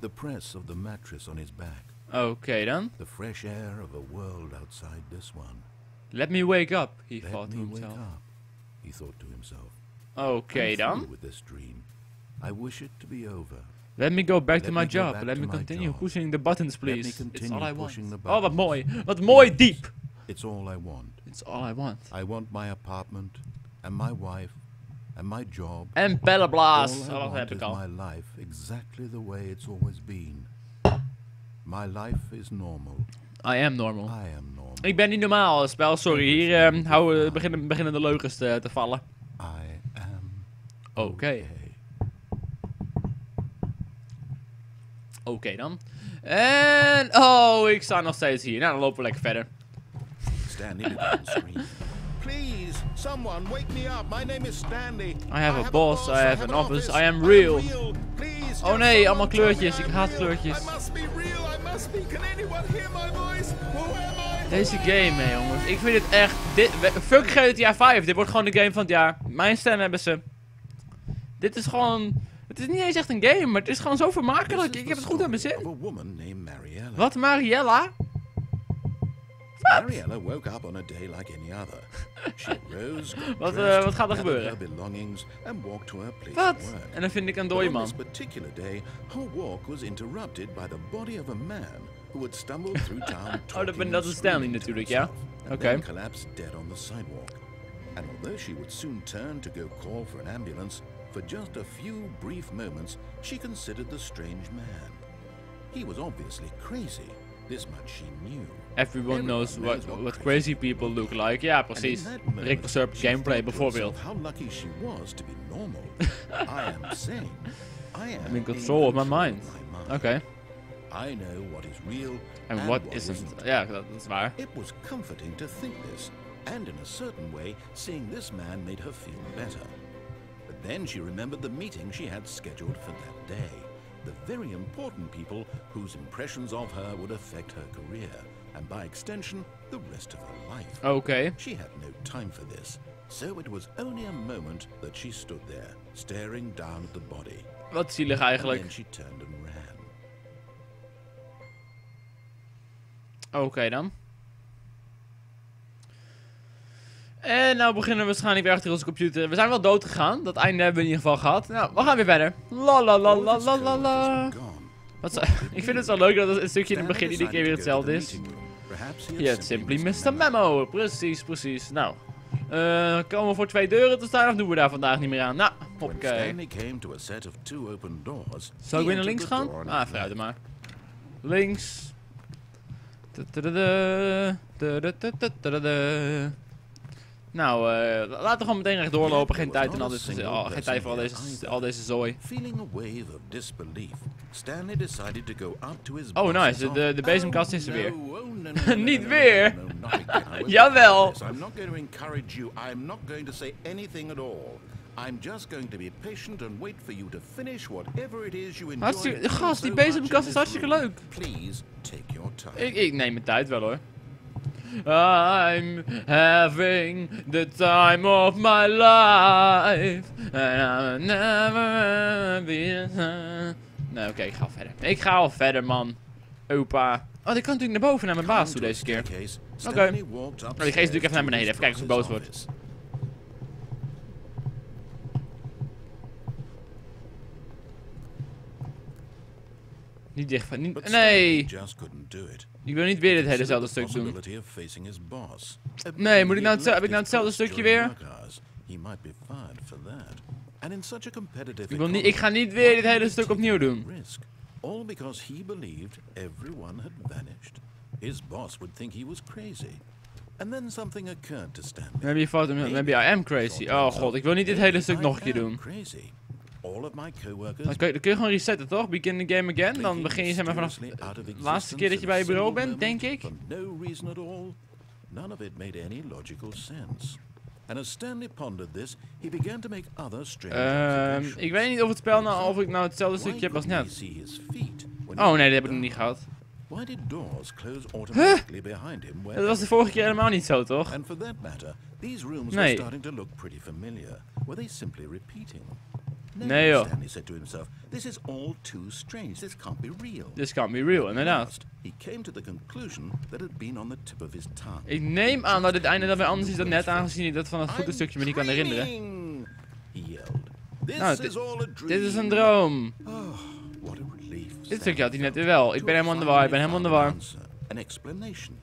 the press of the mattress on his back, Oké dan. the fresh air of a world outside this one. Let me wake up, he Let thought to himself. up, he thought to himself. I'm dan. with this dream. I wish it to be over. Let me go back Let to my job. Let me continue job. pushing the buttons, please. It's all I pushing want. Oh, wat mooi. Wat mooi diep. It's all I want. It's all I want. I want my apartment, and my wife, and my job. En All bellenblaas. I Oh, dat want heb is ik al. my life exactly the way it's always been. My life is normal. I am normal. I am normal. Ik ben niet normaal, spel. Sorry. Hier ehm, houden, beginnen, beginnen de leugens te, te vallen. I am Oké. okay. Oké dan. En... Oh, ik sta nog steeds hier. Nou, dan lopen we lekker verder. Stanley. Please, someone wake me up. My name is Stanley. I have a boss, I have an office, I am real. Please, Oh nee, allemaal kleurtjes. Ik haat kleurtjes. I must be real. I must be. Can anyone hear my voice? Who am I? Deze game, hè, jongens. Ik vind het echt... Dit, fuck GTA 5. Dit wordt gewoon de game van het jaar. Mijn stem hebben ze. Dit is gewoon... Het is niet eens echt een game, maar het is gewoon zo vermakelijk. Ik heb het goed naar mijn zin. Wat, Mariella? Mariella woke up on a day like any other. She rose, Wat, eh, wat gaat er gebeuren? her belongings, and walked to her place Wat? En dan vind ik een on man. this particular day, her walk was interrupted by the body of a man who had stumbled through town Oh, dat ben- dat is Stanley natuurlijk, ja? Oké. then collapsed dead on the sidewalk. And although she would soon turn to go call for an ambulance, for just a few brief moments, she considered the strange man. He was obviously crazy. This much she knew. Everyone knows what, what crazy people look like. Ja, And in precies. Rick Serp gameplay bijvoorbeeld. How lucky she was to be normal. I am sane. I am I'm in control of my mind. of my Oké. mind. I know what is real En and what what isn't. isn't. Ja, dat is waar. It was comforting to think this, and in a certain way, seeing this man made her feel better. Then she remembered the meeting she had scheduled for that day. The very important people whose impressions of her would affect her career, and by extension, the rest of her life. Okay. She had no time for this, so it was only a moment that she stood there, staring down at the body. Wat zielig And then she turned and ran. Oké dan. En nou beginnen we waarschijnlijk weer achter onze computer. We zijn wel dood gegaan. Dat einde hebben we in ieder geval gehad. Nou, we gaan weer verder. La la la la la la la. Wat zo- ik vind het zo leuk dat het een stukje in het begin iedere keer weer hetzelfde is. Je hebt simply a memo. Precies, precies. Nou. eh, komen we voor twee deuren te staan of doen we daar vandaag niet meer aan? Nou, oké. Zal ik weer naar links gaan? Ah, vooruit maar. Links. Nou, eh, laten we gewoon meteen recht doorlopen. Geen tijd, en al dit, al, geen tijd voor al deze, al deze zooi. Stanley decided to go up to his Oh, nice. De- office. de bezemkast is er weer. Niet weer. Jawel. I'm not going to encourage you. I'm not going to say anything at all. I'm just going to be patient and wait for you to finish whatever it is you enjoy. Gast, die bezemkast is hartstikke leuk. Please take your time. Ik, ik neem mijn tijd wel hoor. I'm having the time of my life. And I'll never be. Nee, oké, ik ga al verder. Ik ga al verder, man. Opa. Oh, ik kan natuurlijk naar boven naar mijn baas toe deze keer. Oké. Nou, die geest natuurlijk even naar beneden, even kijken of hij boos wordt. Niet dicht van. Niet, nee! Ik wil niet weer dit hele Consider zelfde the stuk doen. Nee, moet ik nou heb ik nou hetzelfde stukje weer? Ik, wil niet, ik ga niet weer dit hele stuk opnieuw doen. All because he believed everyone had vanished. His boss would think he was crazy. And then something occurred to Stanley. Maybe thought, maybe I am crazy. Oh god, ik wil niet dit hele stuk nog een keer doen. Crazy. All of my coworkers Dan kun, je, dan kun je gewoon resetten, toch? Begin the game again. Dan begin je zeg maar vanaf de laatste keer dat je bij je bureau bent, denk ik. No reason at all. None of it made any logical sense. And as Stanley pondered this, he began to make other strange Ehm, observations. ik weet niet of het spel nou, of ik nou hetzelfde stukje heb als net. Oh nee, dat heb ik nog niet gehad. Why did doors close automatically behind him? Where Dat was de vorige keer helemaal niet zo, toch? And for that matter, these rooms Nee. were starting to look pretty familiar. Were they simply repeating? Nee, joh. Stanley said to himself, this is all too strange. This can't be real. This can't be real, inderdaad. Last, he came to the conclusion that it had been on the tip of his tongue. Ik neem aan dat dit einde weer anders is dan net, aangezien ik dat van het I'm voetenstukje me niet kan herinneren. He yelled. This Nou, dit- is all a dream. Dit is een droom. Oh, what a relief. Dit stukje had hij net weer wel. Ik ben helemaal in de war, ik ben helemaal in de war. An explanation.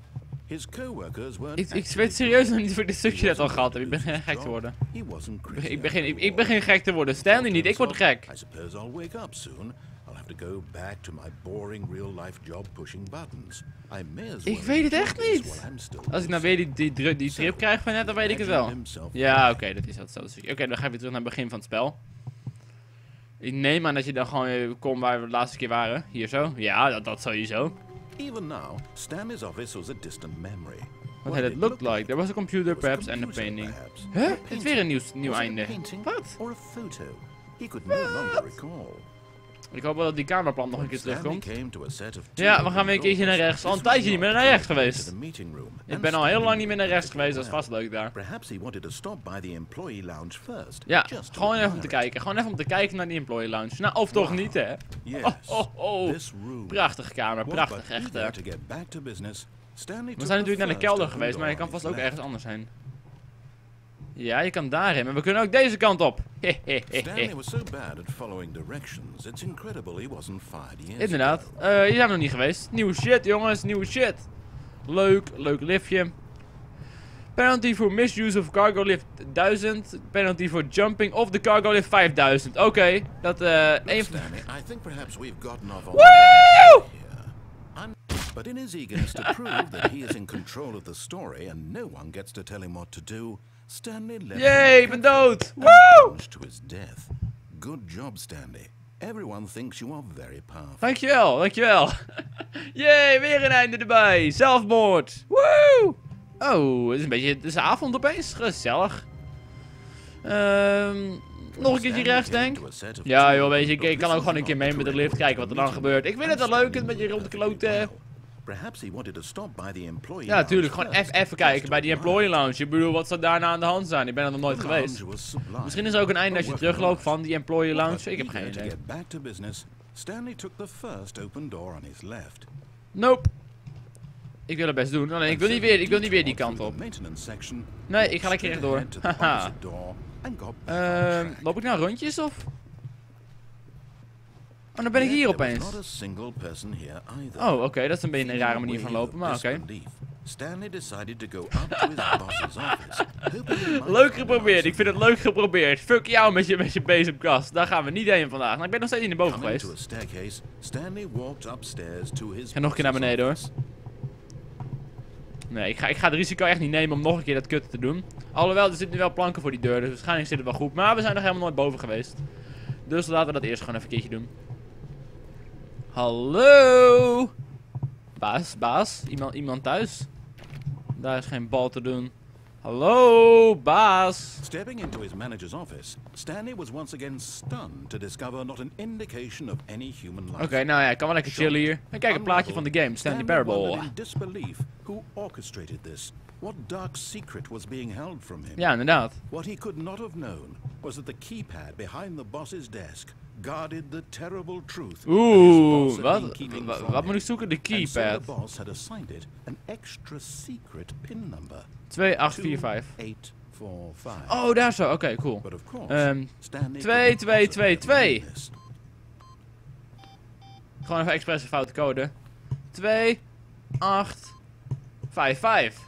His coworkers weren't Ik, ik weet serieus nog niet voor dit stukje net al gehad heb. Ik lose gek te worden. Ik begin, ik, begin, ik, gek te worden. Stanley niet, ik word gek. I suppose I'll wake up soon. I'll have to go back to my boring real-life job pushing buttons. I may as well Ik weet het echt niet. Als ik nou weer die, die, die trip krijg van net, dan weet ik het wel. Ja, oké, dat is hetzelfde stukje. Oké, dan ga ik weer terug naar het begin van het spel. Ik neem aan dat je dan gewoon weer komt waar we de laatste keer waren. Hier zo. Ja, dat, dat sowieso. Even now, Stanley's office was a distant memory. What had it looked like? There was a computer perhaps and a painting. Huh? Dit weer een nieuw, nieuw einde. Wat? Or a photo. He could no longer recall. Ik hoop wel dat die kamerplan nog een keer terugkomt. Ja, we gaan weer een keertje naar rechts. Al een tijdje niet meer naar rechts geweest. Ik ben al heel lang niet meer naar rechts geweest, dat is vast leuk daar. Ja, gewoon even om te kijken. Gewoon even om te kijken naar die employee lounge. Nou, of toch niet, hè? Oh, oh, oh. Prachtige kamer, prachtig, echt. We zijn natuurlijk naar de kelder geweest, maar je kan vast ook ergens anders heen. Ja, je kan daarheen, maar we kunnen ook deze kant op. Stanley was so bad at following directions, it's incredible he wasn't fired years Inderdaad. Eh, hier zijn we nog niet geweest. Nieuwe shit, jongens, nieuwe shit. Leuk, leuk liftje. Penalty voor misuse of cargo lift 1000. Penalty voor jumping of the cargo lift 5000. Oké, dat eh off on Woo! but in his eagerness to prove that he is in control of the story and no one gets to tell him what to do, Stanley left Yay, ik ben dood. Woo! to his death. Good job, Stanley. Everyone thinks you are very powerful. Dankjewel, dankjewel. Yay, weer een einde erbij. Zelfmoord. Woe! Oh, het is een beetje, het is avond opeens. Gezellig. Ehm, nog een keertje rechts, denk Ja joh, weet je, ik, kan ook gewoon een keer mee met de lift, kijken wat er dan gebeurt. Ik vind het wel leuk, een beetje rond de kloten. Perhaps he wanted to stop by the employee Ja, natuurlijk. Gewoon even kijken bij die employee lounge. Ik bedoel, wat zou daarna aan de hand zijn? Ik ben er nog nooit geweest. Misschien is er ook een einde als je terugloopt van die employee lounge. Ik heb geen idee. Stanley took the first open door on his left. Nope. Ik wil het best doen. Alleen ik wil niet weer, ik wil niet weer die kant op. Nee, ik ga lekker rechtdoor. Haha. Ehm, loop ik nou rondjes of? Oh, dan ben ik hier opeens. Oh, oké, dat is een beetje een rare manier van lopen, maar oké. Leuk geprobeerd, ik vind het leuk geprobeerd. Fuck jou met je, met je bezemkast. Daar gaan we niet heen vandaag. Nou, ik ben nog steeds niet naar boven geweest. Ga nog een keer naar beneden, hoor. Nee, ik ga, ik ga het risico echt niet nemen om nog een keer dat kut te doen. Alhoewel, er zitten nu wel planken voor die deur, dus waarschijnlijk zit het wel goed. Maar we zijn nog helemaal nooit boven geweest. Dus laten we dat eerst gewoon even een keertje doen. Hallo? Baas, baas? Iemand, iemand thuis? Daar is geen bal te doen. Hallo, boss. Stepping into his manager's office, Stanley was once again stunned to discover not an indication of any human life. Oké, nou ja, kan wel lekker chillen hier. En kijk, een plaatje van de game, Stanley Parable. in disbelief who orchestrated this. What dark secret was being held from him? Ja, inderdaad. What he could not have known was that the keypad behind the boss's desk guarded the terrible truth. that his Oeh, boss had been wat, keeping wa- from wat moet ik zoeken? De so keypad. the boss had assigned it an extra secret pin number. 2845. 2845. Oh, daar zo. Oké, cool. Possibly twee, have twee. known this. Gewoon even expres een foute code. 2, 8, 5, 5.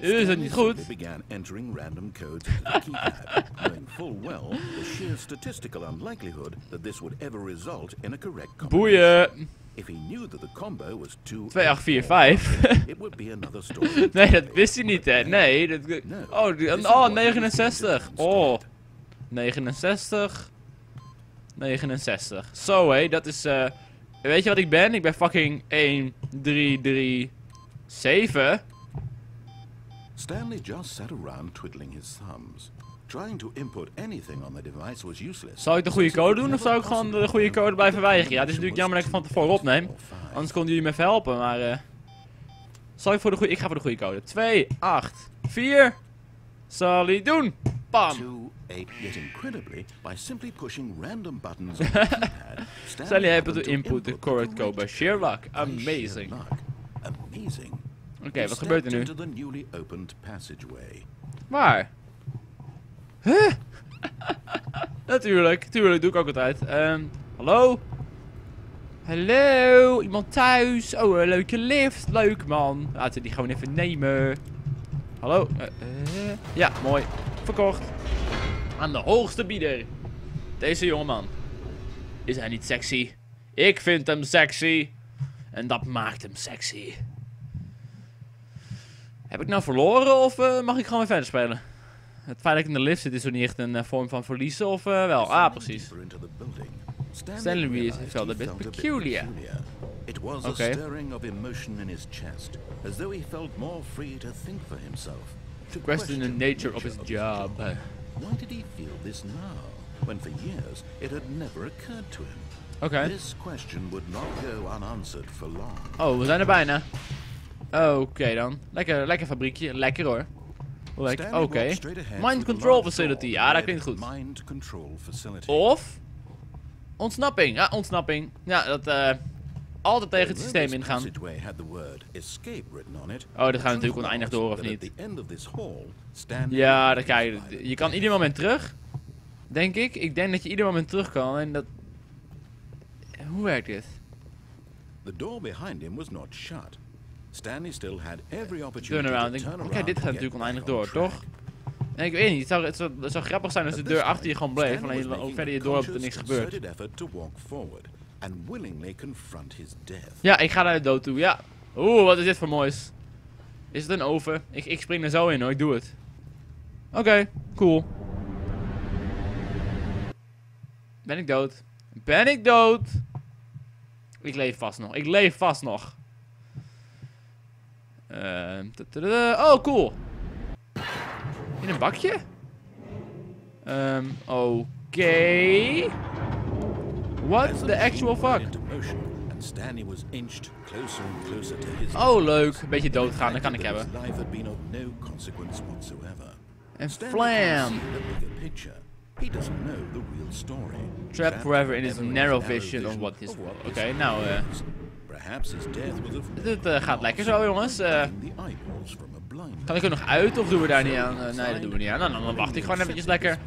Is het niet goed? Stanley began entering random codes into the keypad, knowing full well the sheer statistical unlikelihood that this would ever result in a correct combination. Boeien. If he knew that the combo was 2 2, 8, 4, 5. it would be another story. nee, dat wist hij niet, hè. Nee, dat... Oh, die- oh what he was 69. going to Oh. demonstrate. 69. 69. Zo, hé. Dat is, eh... Weet je wat ik ben? Ik ben fucking 1, 3, 3, 7. Stanley just sat around twiddling his thumbs. Trying to input anything on the device was useless. Zal ik de goede code doen of zou ik gewoon de goede code blijven weigeren? Ja, het is natuurlijk jammer dat ik van tevoren opneem. 2 or 5. Anders konden jullie me even helpen, maar eh Zal ik voor de goede... Ik ga voor de goede code. 2, 8, 4. Zal hij doen. Bam. Yet incredibly, by simply pushing random buttons on the keypad, Stanley able to input the correct code by sheer luck. Amazing. Amazing. Oké, wat gebeurt er nu? Waar? Huh? Natuurlijk, tuurlijk, doe ik ook altijd. Ehm, hallo? Hallo? Iemand thuis? Oh, een leuke lift. Leuk man. Laten we die gewoon even nemen. Hallo? Eh, eh, ja, mooi. Verkocht. Aan de hoogste bieder. Deze jongeman. Is hij niet sexy? Ik vind hem sexy. En dat maakt hem sexy. Heb ik nou verloren of eh, mag ik gewoon weer verder spelen? Het feit dat ik in de lift zit is er niet echt een eh, vorm van verliezen of eh, wel? Ah, precies. Stanley, he a bit felt peculiar. It was Okay. a stirring of emotion in his chest, as though he felt more free to think for himself. To Question the nature of his job. Why did he feel this now, when for years it had never occurred to him? Oké. This question would not go unanswered for long. Oh, we zijn er bijna. Oké dan. Lekker, lekker fabriekje. Lekker hoor. Stanley Oké. Mind control facility. Ja, dat klinkt goed. Of ontsnapping. Ja, ontsnapping. Ja, dat eh altijd tegen het systeem ingaan. Oh, dat gaat natuurlijk oneindig door, of niet? Ja, be kijk je. Je kan ieder moment terug. Denk ik. Ik denk dat je ieder moment terug kan. En dat. Hoe werkt dit? The door behind him was not shut. Stanley still had every opportunity Turnaround. Ik- dit gaat natuurlijk oneindig door, toch? En ik weet niet, het zou, het, zou, het zou grappig zijn als de deur achter je gewoon bleef. Alleen hoe verder je a doorloopt er niks gebeurt. Ja, ik ga naar de dood toe, ja. Oeh, wat is dit voor moois. Is het een oven? Ik, ik spring er zo in hoor, ik doe het. Oké, cool. Ben ik dood? Ben ik dood? Ik leef vast nog, ik leef vast nog. Tadada. oh, cool. In een bakje? Ehm, oké. What the actual fuck? into motion and and Stanley was inched closer and closer to his Oh, leuk. Een beetje doodgaan, dat kan ik hebben. His. En flam. see the bigger picture. He doesn't know the real story. Trapped forever in his narrow vision of what this world. Oké, nou, eh... his death was of Dit eh, gaat lekker zo, jongens. Eh, the eyeballs from a blind kan ik er nog uit of doen we daar niet aan? Eh, nee, dat doen we niet aan. Nou, dan, dan wacht ik gewoon eventjes lekker.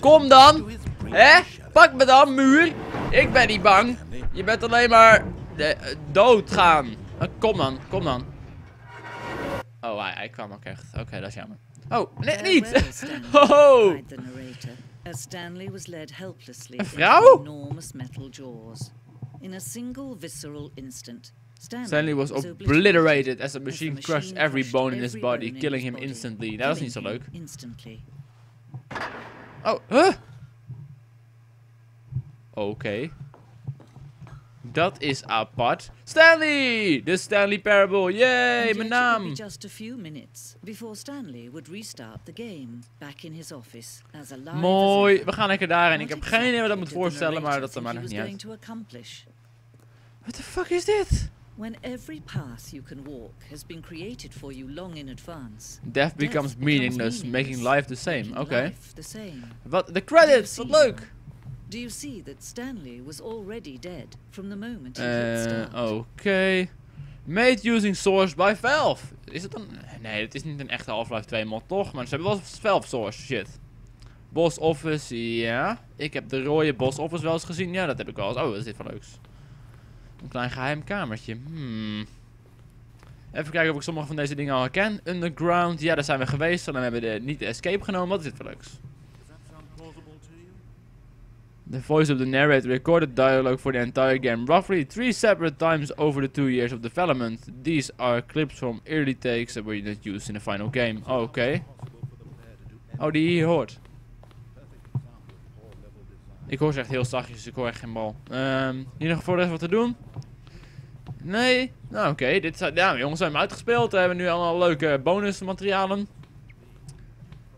Kom dan! Hè? Pak me dan, muur! Ik ben niet bang! Je bent alleen maar... De, doodgaan. Kom dan, kom dan. Oh, hij, hij kwam ook echt. Oké, dat is jammer. Oh, nee, niet! Ho! Een vrouw? Enormous metal jaws. In a single visceral instant, Stanley, Stanley was obliterated as a machine crushed every bone in his body, killing him instantly. Dat is niet zo Killing leuk. him Instantly. Oh, huh? Oké. Dat is apart. Stanley! De Stanley Parable. Yay, And mijn naam. just a few minutes before Stanley would restart the game back in his office as alive Mooi. We gaan lekker daarheen. Ik heb geen idee wat dat moet the voorstellen, maar dat maakt nog niet uit. What the fuck is dit? When every path you can walk has been created for you long in advance. Death becomes death meaningless, becomes making life the same. Oké. the same. Wat? De credits, wat leuk. Do you see that Stanley was already dead from the moment he start? oké. Made using source by Valve. Is het dan? Nee, het is niet een echte Half-Life 2 mod toch? Maar ze hebben wel Valve source, shit. Boss Office, ja. Ik heb de rode Boss Office wel eens gezien. Ja, dat heb ik wel eens. Oh, wat is dit voor leuks? Een klein geheim kamertje. Hmm. Even kijken of ik sommige van deze dingen al herken. Underground, ja, daar zijn we geweest. Dan hebben we de, niet de escape genomen. Wat is dit voor leuks? The voice of the narrator recorded dialogue for the entire game roughly three separate times over the two years of development. These are clips from early takes that were not used in the final game. Oh, oké. Oh, die hier hoort. Ik hoor ze echt heel zachtjes, dus ik hoor echt geen bal. Ehm hier nog voor de wat te doen? Nee? Nou, oké. Dit zijn, ja, jongens, we hebben hem uitgespeeld. We hebben nu allemaal leuke bonusmaterialen.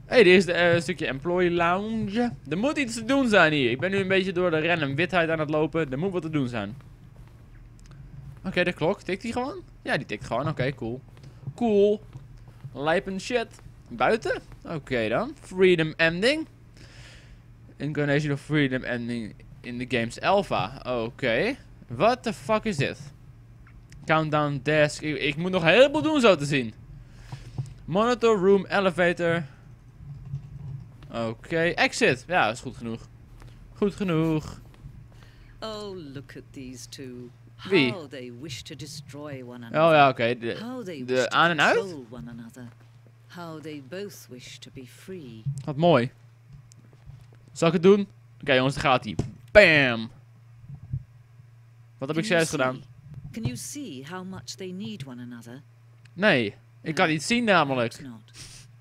Hey, dit is een eh, stukje Employee Lounge. Er moet iets te doen zijn hier. Ik ben nu een beetje door de random witheid aan het lopen. Er moet wat te doen zijn. Oké, de klok. Tikt die gewoon? Ja, die tikt gewoon. Oké, cool. Cool. Lijpen shit. Buiten? Oké dan. Freedom Ending. Incarnation of Freedom Ending in the game's alpha. Oké. What the fuck is dit? Countdown desk. Ik, ik moet nog een heleboel doen zo te zien. Monitor room elevator. Oké, exit. Ja, dat is goed genoeg. Goed genoeg. Oh, look at these two. Wie? How they wish to destroy one another. Oh ja, oké. de- they de to aan en uit? control one another. How they both wish to be free. Wat mooi. Zal ik het doen? Oké jongens, daar gaat hij. Bam! Wat heb ik Can you zojuist gedaan? Can you see how much they need one another? Nee, ik kan niet zien namelijk.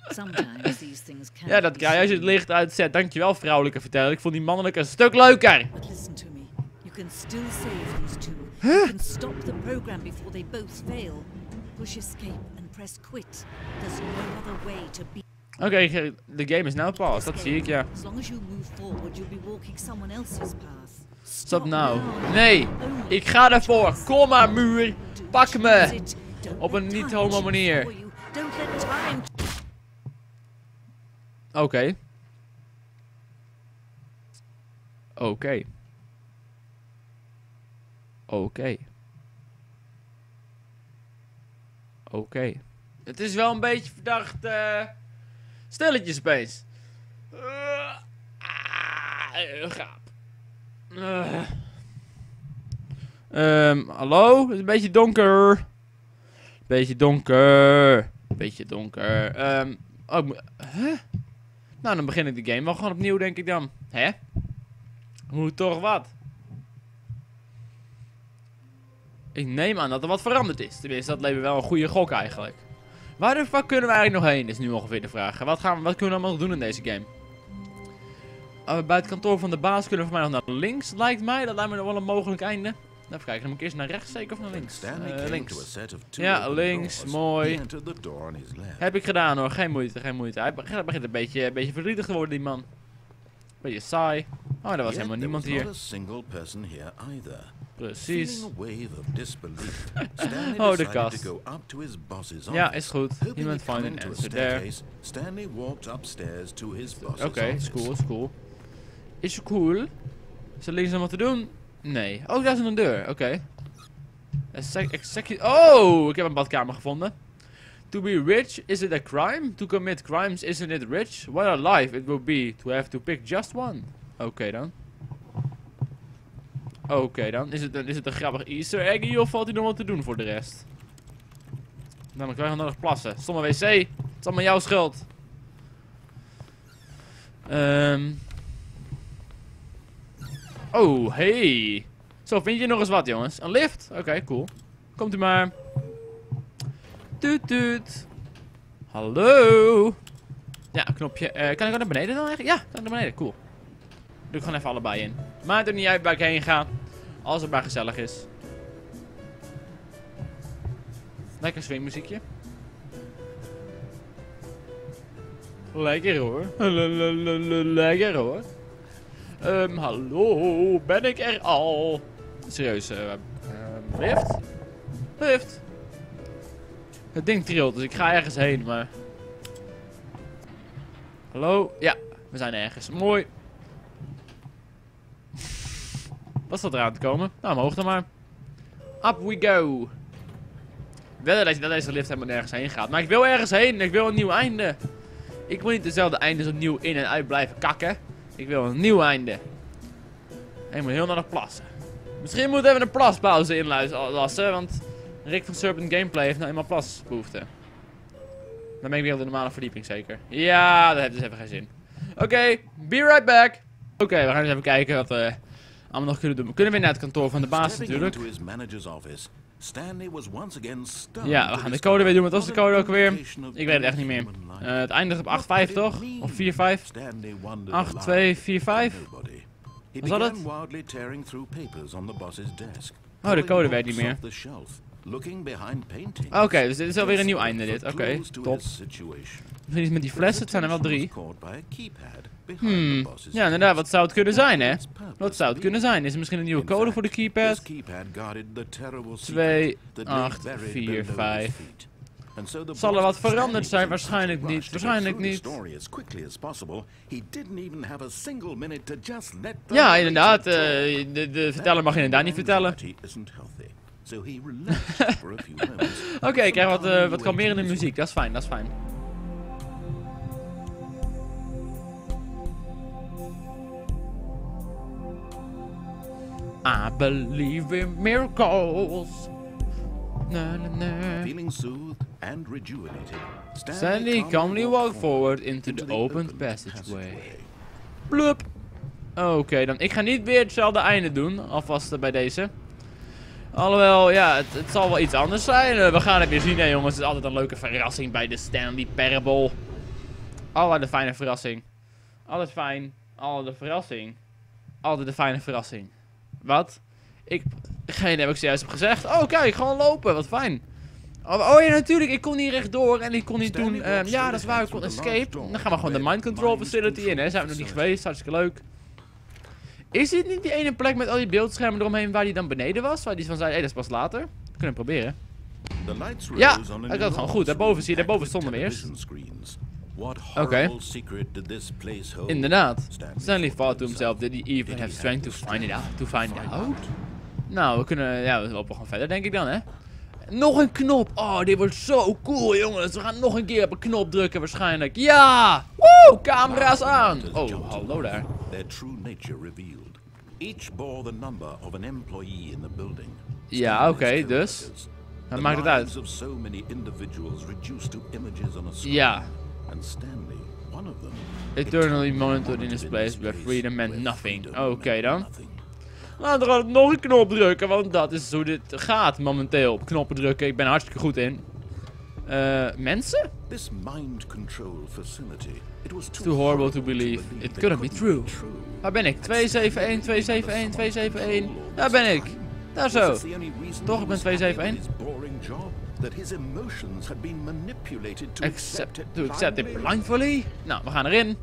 Perhaps not. Sometimes these things can Ja, dat als je het licht uitzet. Dankjewel vrouwelijke verteller. Ik vond die mannelijke een stuk leuker. But listen to me. You can still save these two. You can stop the program before they both fail. Push escape and press quit. There's no other way to be. Oké, ge- de game is now paused. Dat zie ik, ja. As long as you move forward, you'll be walking someone else's path. Stop now. Nee, ik ga ervoor. Kom maar, muur. Pak me. Op een niet-homo manier. for you. Don't let time Oké. Oké. Oké. Oké. Het is wel een beetje verdacht eh stilletjes opeens. Eh, ah, eh, gaap. Eh. Ehm, hallo? Het is een beetje donker. Beetje donker. Beetje donker. Ehm, oh, huh? Nou, dan begin ik de game wel gewoon opnieuw, denk ik dan. Hè? Hoe toch wat? Ik neem aan dat er wat veranderd is. Tenminste, dat me wel een goede gok eigenlijk. Waar de fuck kunnen we eigenlijk nog heen, is nu ongeveer de vraag. Wat, gaan we, wat kunnen we allemaal nog doen in deze game? Uh, bij het kantoor van de baas kunnen we voor mij nog naar links, lijkt mij. Dat lijkt me nog wel een mogelijk einde. Even kijken, dan moet ik eerst naar rechts zeker of naar links? Eh, links. Ja, links, mooi. Heb ik gedaan hoor, geen moeite, geen moeite. Hij begint, een, beetje, een beetje verdrietig te worden, die man. Beetje saai. Oh, er was helemaal niemand hier. Precies. Oh, de kast. Ja, is goed. Hoping Iemand to find an answer there. Oké, is cool, is cool. Is cool. Is er links nog wat te doen? Nee. Oh, daar is een deur. Oké. Execu- Oh, ik heb een badkamer gevonden. To be rich, is it a crime? To commit crimes, isn't it rich? What a life it will be to have to pick just one. Oké dan. Oké dan. Is het, een, is het een grappig easter egg of valt hij nog wat te doen voor de rest? Nou, dan krijg je nog plassen. Stomme wc. Het is allemaal jouw schuld. Ehm. Oh, hey. Zo, vind je nog eens wat, jongens? Een lift? Oké, cool. Komt u maar. Tuut, tuut. Hallo. Ja, knopje. Eh, kan ik ook naar beneden dan eigenlijk? Ja, ik naar beneden. Cool. Doe ik gewoon even allebei in. Maakt er niet uit waar ik heen ga. Als het maar gezellig is. Lekker swingmuziekje. Lekker hoor. Lekker hoor. Ehm, hallo, ben ik er al? Serieus, eh, ehm, lift? Lift? Het ding trilt, dus ik ga ergens heen, maar... Hallo? Ja, we zijn ergens. Mooi. Wat staat eraan te komen? Nou, omhoog dan maar. Up we go. Wel dat dat deze lift helemaal nergens heen gaat. Maar ik wil ergens heen. Ik wil een nieuw einde. Ik wil niet dezelfde eindes opnieuw in en uit blijven kakken. Ik wil een nieuw einde. En ik moet heel naar de plassen. Misschien moet even een plaspauze inlassen, want Rick van Serpent Gameplay heeft nou eenmaal plasbehoefte. Dan ben ik weer op de normale verdieping zeker. Ja, dat heeft dus even geen zin. Oké, be right back. Oké, we gaan eens even kijken wat we allemaal nog kunnen doen. We kunnen weer naar het kantoor van de baas natuurlijk. Ja, we gaan de code weer doen. Wat was de code ook weer? Ik weet het echt niet meer. Eh, het eindigt op What 8-5 did it toch? Of 4-5? Stanley wondered 8, aloud 2, 4, 5? to nobody. He Was dat het? Oh, de code weet niet meer. Oké, dus dit is alweer een nieuw einde dit. Oké, to top. Misschien iets met die flessen, het zijn er wel drie. Hmm, ja inderdaad, wat zou het kunnen zijn hè? Wat zou het kunnen zijn? Is er misschien een nieuwe code voor de keypad? keypad guarded the terrible 2, secret that lay 8, buried 4, below his 5. feet. And so the Zal er wat veranderd zijn? Waarschijnlijk niet, waarschijnlijk niet. Ja, inderdaad. eh, de, de verteller mag inderdaad niet vertellen. Oké, ik krijg wat, calming wat kalmerende muziek. Dat is fijn, dat is fijn. I believe in miracles. Na, na, na. Feeling soothed and rejuvenated, Stanley calmly walked forward into the opened passageway. Blup. Oké, dan. Ik ga niet weer hetzelfde einde doen. Alvast bij deze. Alhoewel, ja, het, het zal wel iets anders zijn. Eh, we gaan het weer zien, hè, jongens. Het is altijd een leuke verrassing bij de Stanley Parable. Altijd een fijne verrassing. Altijd fijn. Altijd een verrassing. Altijd een fijne verrassing. Wat? Ik... Geen heb ik zojuist op gezegd. Oh, kijk, gewoon lopen. Wat fijn. Oh, oh ja, natuurlijk. Ik kon niet rechtdoor en ik kon niet doen... ehm, ja, dat is waar. Ik kon escape. Dan gaan we gewoon de mind control facility in, hè. Zijn we nog niet geweest. Hartstikke leuk. Is dit niet die ene plek met al die beeldschermen eromheen waar die dan beneden was? Waar die van zei, hé, dat is pas later. We kunnen proberen. The lights Ja, had het gewoon goed. Daarboven zie je, daarboven stonden we eerst. Oké. hold? Inderdaad. Stanley thought to himself, did he even have strength to find it out? To find out? Nou, we kunnen, ja, we lopen gewoon verder, denk ik dan, hè. Nog een knop. Oh, dit wordt zo cool, jongens. We gaan nog een keer op een knop drukken, waarschijnlijk. Ja! Woe! Camera's aan! Oh, hallo daar. Their true nature revealed. Each bore the number of an employee in the building. Ja, oké, dus. coworkers. Dan The maakt het uit. Ja. And Stanley, one of them. Eternally monitored in this place where freedom meant nothing. Oké dan. Laten we gewoon nog een knop drukken, want dat is hoe dit gaat momenteel. Op knoppen drukken, ik ben hartstikke goed in. Eh, mensen? This mind control facility. It was too, too horrible to believe. It couldn't be true. Waar ben ik? 271, 271, 271. Daar ben ik. Daar zo. Toch, ik ben was happy 271. With his boring job? That his emotions had been manipulated to Accept, it to accept it blindly? blindfully. Nou, we gaan erin.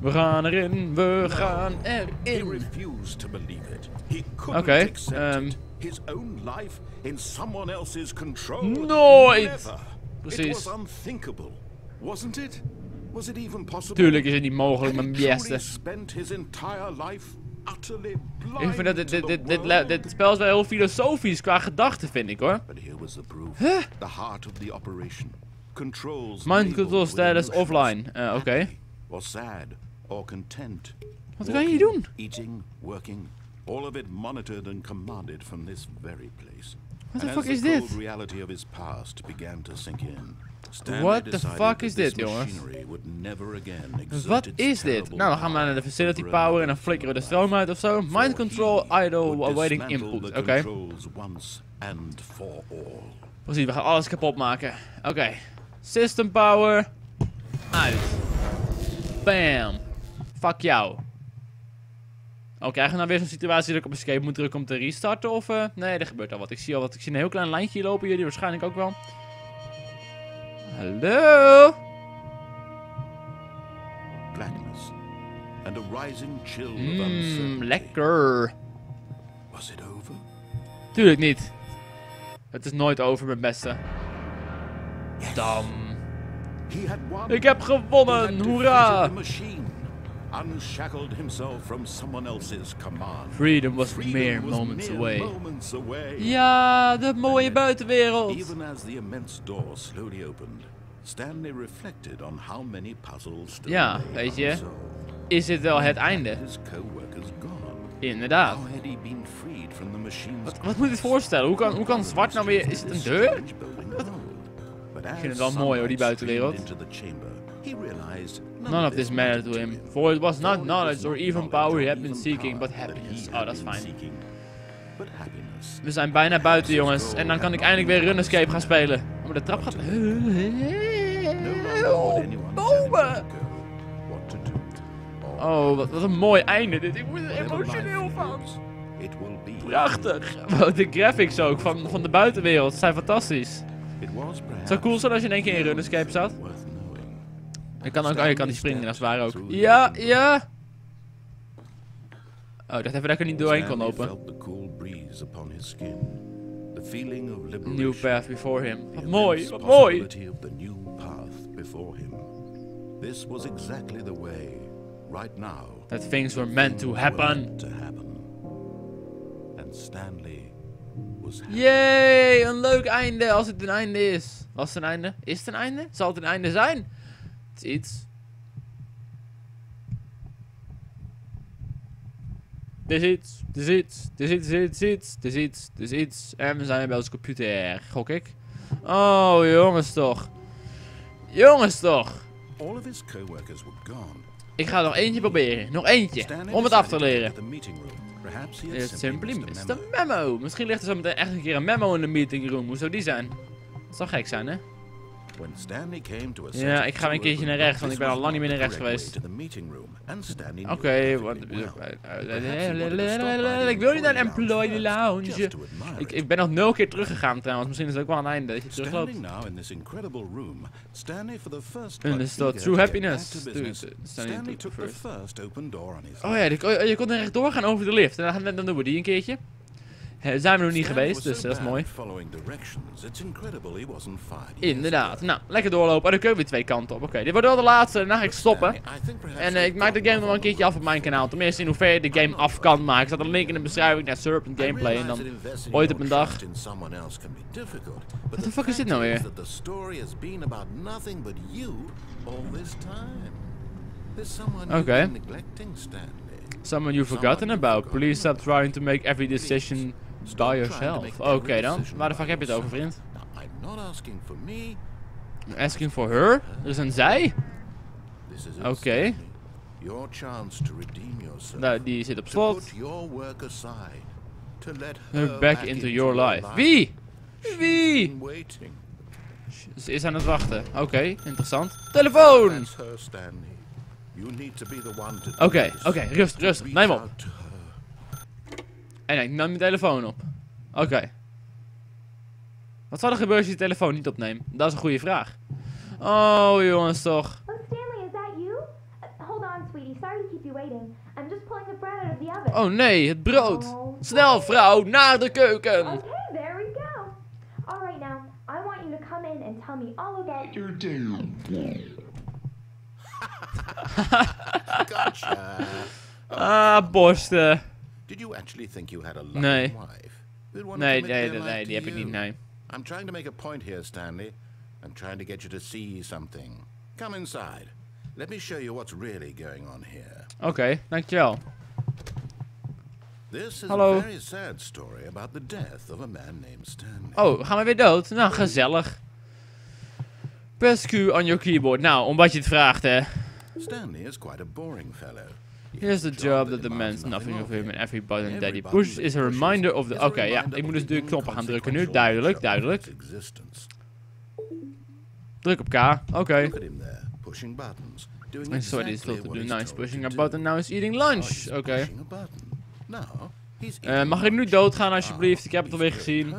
We gaan erin, we gaan He refused to believe it. He couldn't Okay, accept um, it. His own life in someone else's control. Nooit. Never. Precies. It was unthinkable, wasn't it? Was it even possible? Tuurlijk is het niet mogelijk, mijn he beste. spent his entire life Ik vind dat dit, dit, dit, dit, dit spel is wel heel filosofisch qua gedachten, vind ik hoor. But here was the proof. The heart of the operation. Controls. Mind control status offline. Eh, oké. Happy Or sad. Or content. Wat kan je doen? Eating, working, all of it monitored and commanded from this very place. What the fuck is the dit? reality of his past began to sink in. What the fuck is dit, jongens? Wat is dit? Nou, dan gaan we naar de facility power en dan flikkeren we de stroom uit of zo. Mind control, idle, awaiting input. Oké. all. Precies, we gaan alles kapot maken. Oké. System power. Uit. Bam. Fuck jou. Oh, krijgen we nou weer zo'n situatie dat ik op escape moet drukken om te restarten? Of, eh, nee, er gebeurt al wat. Ik zie al wat. Ik zie een heel klein lijntje hier lopen. Jullie waarschijnlijk ook wel. Hallo? Blackness and a rising chill of Mmm, uncertainty. lekker. Was it over? Tuurlijk niet. Het is nooit over, mijn beste. Dam. Had won. Ik heb gewonnen, hoera! Unshackled himself from someone else's command. Freedom was Freedom mere was moments mere away. moments away. Ja, de mooie buitenwereld. Even as the immense door slowly opened, Stanley reflected on how many puzzles still Ja, weet je. Is dit wel het einde? Inderdaad. How had he been freed from the machine's Wat, wat moet je dit voorstellen? Hoe kan, hoe kan zwart nou weer... Is het een deur? Ik vind het wel mooi, hoor, die buitenwereld. None of this mattered to him, for it was not knowledge or even power he had been seeking, but happiness. Oh, dat is fijn. We zijn bijna buiten, jongens. En dan kan ik eindelijk weer Runescape gaan spelen. Oh, maar de trap gaat... Oh, wat, wat een mooi einde dit. Ik word er emotioneel van. Prachtig. De graphics ook van, van de buitenwereld zijn fantastisch. Het zou cool zijn als je in één keer in Runescape zat. Je kan ook, oh, je kan die springen, dat is waar ook. Ja, ja. Oh, ik dacht even dat ik er niet doorheen kon lopen. New path before him. Wat mooi, wat mooi. This was exactly the way, right now, That things were meant to happen. to happen. And Stanley was happy. Yay, een leuk einde als het een einde is. Was het een einde? Is het een einde? Zal het een einde zijn? Het is iets. Het is iets, het is iets, het is iets, het is iets, het is iets, het is iets. En we zijn bij onze computer, gok ik. Oh, jongens toch. Jongens toch. All of his co-workers were gone. Ik ga nog eentje proberen. Nog eentje. Om het af te leren. get the meeting room. Perhaps he had It's simply missed a memo. Misschien ligt er zo meteen echt een keer een memo in de meeting room. Hoe zou die zijn? Dat zou gek zijn, hè? Ja, ik ga weer een keertje naar rechts, want ik ben al lang niet meer naar rechts geweest. Oké, wat... well. Ik wil niet naar de employee lounge. Ik, ik ben nog nul keer teruggegaan trouwens. Misschien is het ook wel het einde dat je terugloopt. It's the eager true happiness. Stanley took the first open door on his Oh ja, je kon er echt doorgaan over de lift. En gaan dan doen we die een keertje. Zijn we nog niet geweest, dus dat is mooi. Inderdaad. Nou, lekker doorlopen. Oh, dan kun je weer twee kanten op. Oké, dit wordt wel de laatste. Daarna ga ik stoppen. En eh, ik maak de game nog wel een keertje af op mijn kanaal. Tenminste, in hoeverre je de game af kan maken. Er staat een link in de beschrijving naar Serpent Gameplay. En dan ooit op een dag. What the fuck is dit nou weer? You've Okay. Someone you've forgotten about. Please stop trying to make every decision Yourself. Oké dan. Waar de fuck heb je het over, vriend? I'm asking for me. Asking for her? Er is een zij? Oké. Yourself. Nou, die zit op slot. Her back into your life. Wie? Wie? Ze is aan het wachten. Oké, interessant. Telefoon! Oké, this. oké, rustig. Reach Neem op. to. En ik neem mijn telefoon op. Oké. Wat zou er gebeuren als je je telefoon niet opneemt? Dat is een goede vraag. Oh, jongens toch. Oh, Stanley, is that you? Uh, hold on, sweetie. waiting. I'm just pulling the bread out of the oven. Oh nee, het brood. Oh. Snel vrouw, naar de keuken. Okay, there we go. All right, now I want you to come in and tell me all about your Gotcha. Ah, borsten. Did you actually think you had a loving Nee. wife? Nee, nee, nee, nee, die heb ik niet, you? nee. I'm trying to make a point here, Stanley. I'm trying to get you to see something. Come inside. Let me show you what's really going on here. Oké, dankjewel. This is Hallo. a very sad story about the death of a man named Stanley. Oh, gaan we weer dood? Nou, gezellig. Press Q on your keyboard. Nou, omdat je het vraagt, hè. Stanley is quite a boring fellow. He Here's the job that demands nothing of him and every button that he pushes is a reminder of the... is Oké, ja, ik moet dus de knoppen gaan drukken nu. Duidelijk, duidelijk. Druk op K. Oké. Look at him there, pushing buttons, doing I saw what he's exactly told to what do. he's Now he's pushing a button, now he's eating Oh, lunch. Oké. Eh, eating mag ik nu doodgaan alsjeblieft? Ik heb het alweer gezien.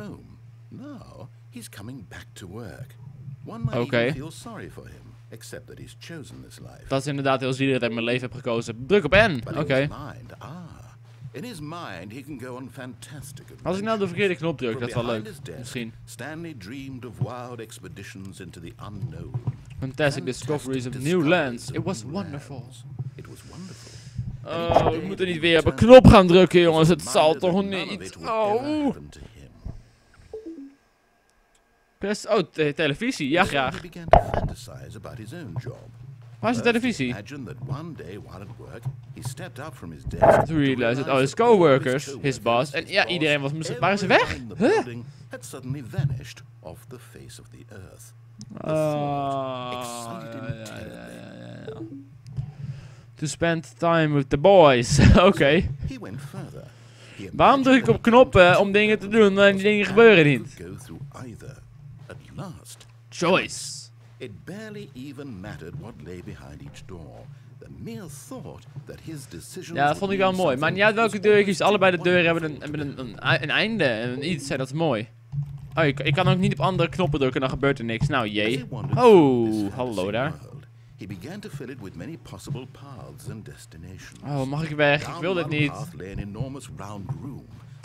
Oké. even except that he's chosen this life. Dat is inderdaad heel zielig dat ik mijn leven heb gekozen. Druk op N. Oké. mind, ah, in his mind, he can go on fantastic Als ik nou de verkeerde knop druk, dat is wel leuk. Misschien. Stanley dreamed of wild expeditions into the unknown. Fantastic discoveries of new lands. It was wonderful. It was wonderful. Oh, we moeten niet weer op een knop gaan drukken, jongens. Het zal toch niet. Oh. Press. Oh, te- televisie. Ja, graag. Waar is de televisie? imagined that one day while at work, he stepped up from his desk To realize that all his coworkers, his boss, en ja, iedereen was waren ze weg? Huh? Ah, him ja, ja, ja. To spend time with the boys. Oké. He Waarom druk ik op knoppen om dingen te doen en die dingen gebeuren niet? At last, Choice. it barely even mattered what lay behind each door. The mere thought that his decisions Ja, dat vond ik wel mooi. Maar niet uit welke deur je kiest. Allebei de deuren hebben een, hebben een, een, een einde en iets. En dat is mooi. Oh, ik, ik kan ook niet op andere knoppen drukken, dan gebeurt er niks. Nou, jee. Oh, hallo daar. He began to fill it with many possible paths and destinations. Oh, mag ik weg? Ik wil dit niet.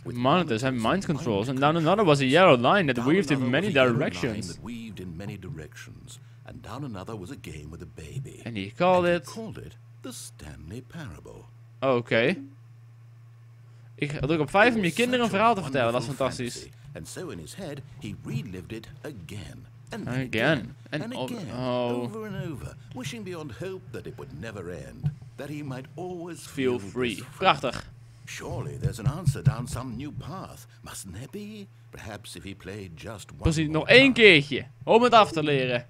Path lay an enormous round room with Monitors and mind controls. And down another was a yellow line that weaved in many was a yellow line directions. that weaved in many directions. And down another was a game with a baby. And he called And it... He called it the Stanley Parable. Oké. Ik druk op 5 om je kinderen een verhaal te vertellen. Dat is fantastisch. And so in his head, he relived it again. And Again. again. And And, again. oh. Over and over. Wishing beyond hope that it would never end. That he might always Feel free. Prachtig. Surely there's an answer down some new path. Mustn't there be? Perhaps if he played just one Precies, nog één time. keertje. Om het af te leren.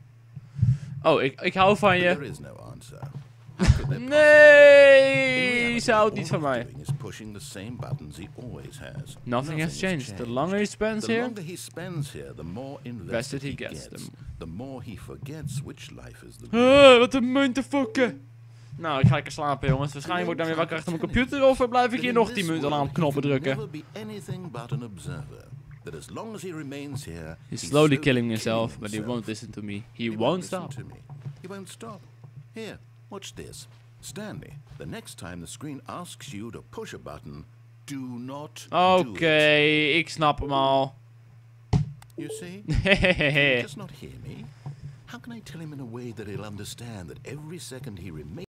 Oh, ik, ik hou van But there je. is no answer. Nee, ze houdt niet van mij. doing is pushing the same buttons he always has. Nothing has changed. The longer he spends here, longer he spends here, the more invested he gets, the more he forgets which life is the. Ah, wat een munt fokken. Nou, ik ga lekker slapen, jongens. Waarschijnlijk word ik dan weer wakker achter mijn computer of blijf ik hier nog 10 minuten aan op knoppen drukken. He's slowly killing himself, but he won't listen to me. He won't stop. He won't stop. Here, watch this. Stanley, the next time the screen asks you to push a button, do not Oké, ik snap hem al. You see? He does not hear me. How can I tell him in a way that he'll understand that every second he remains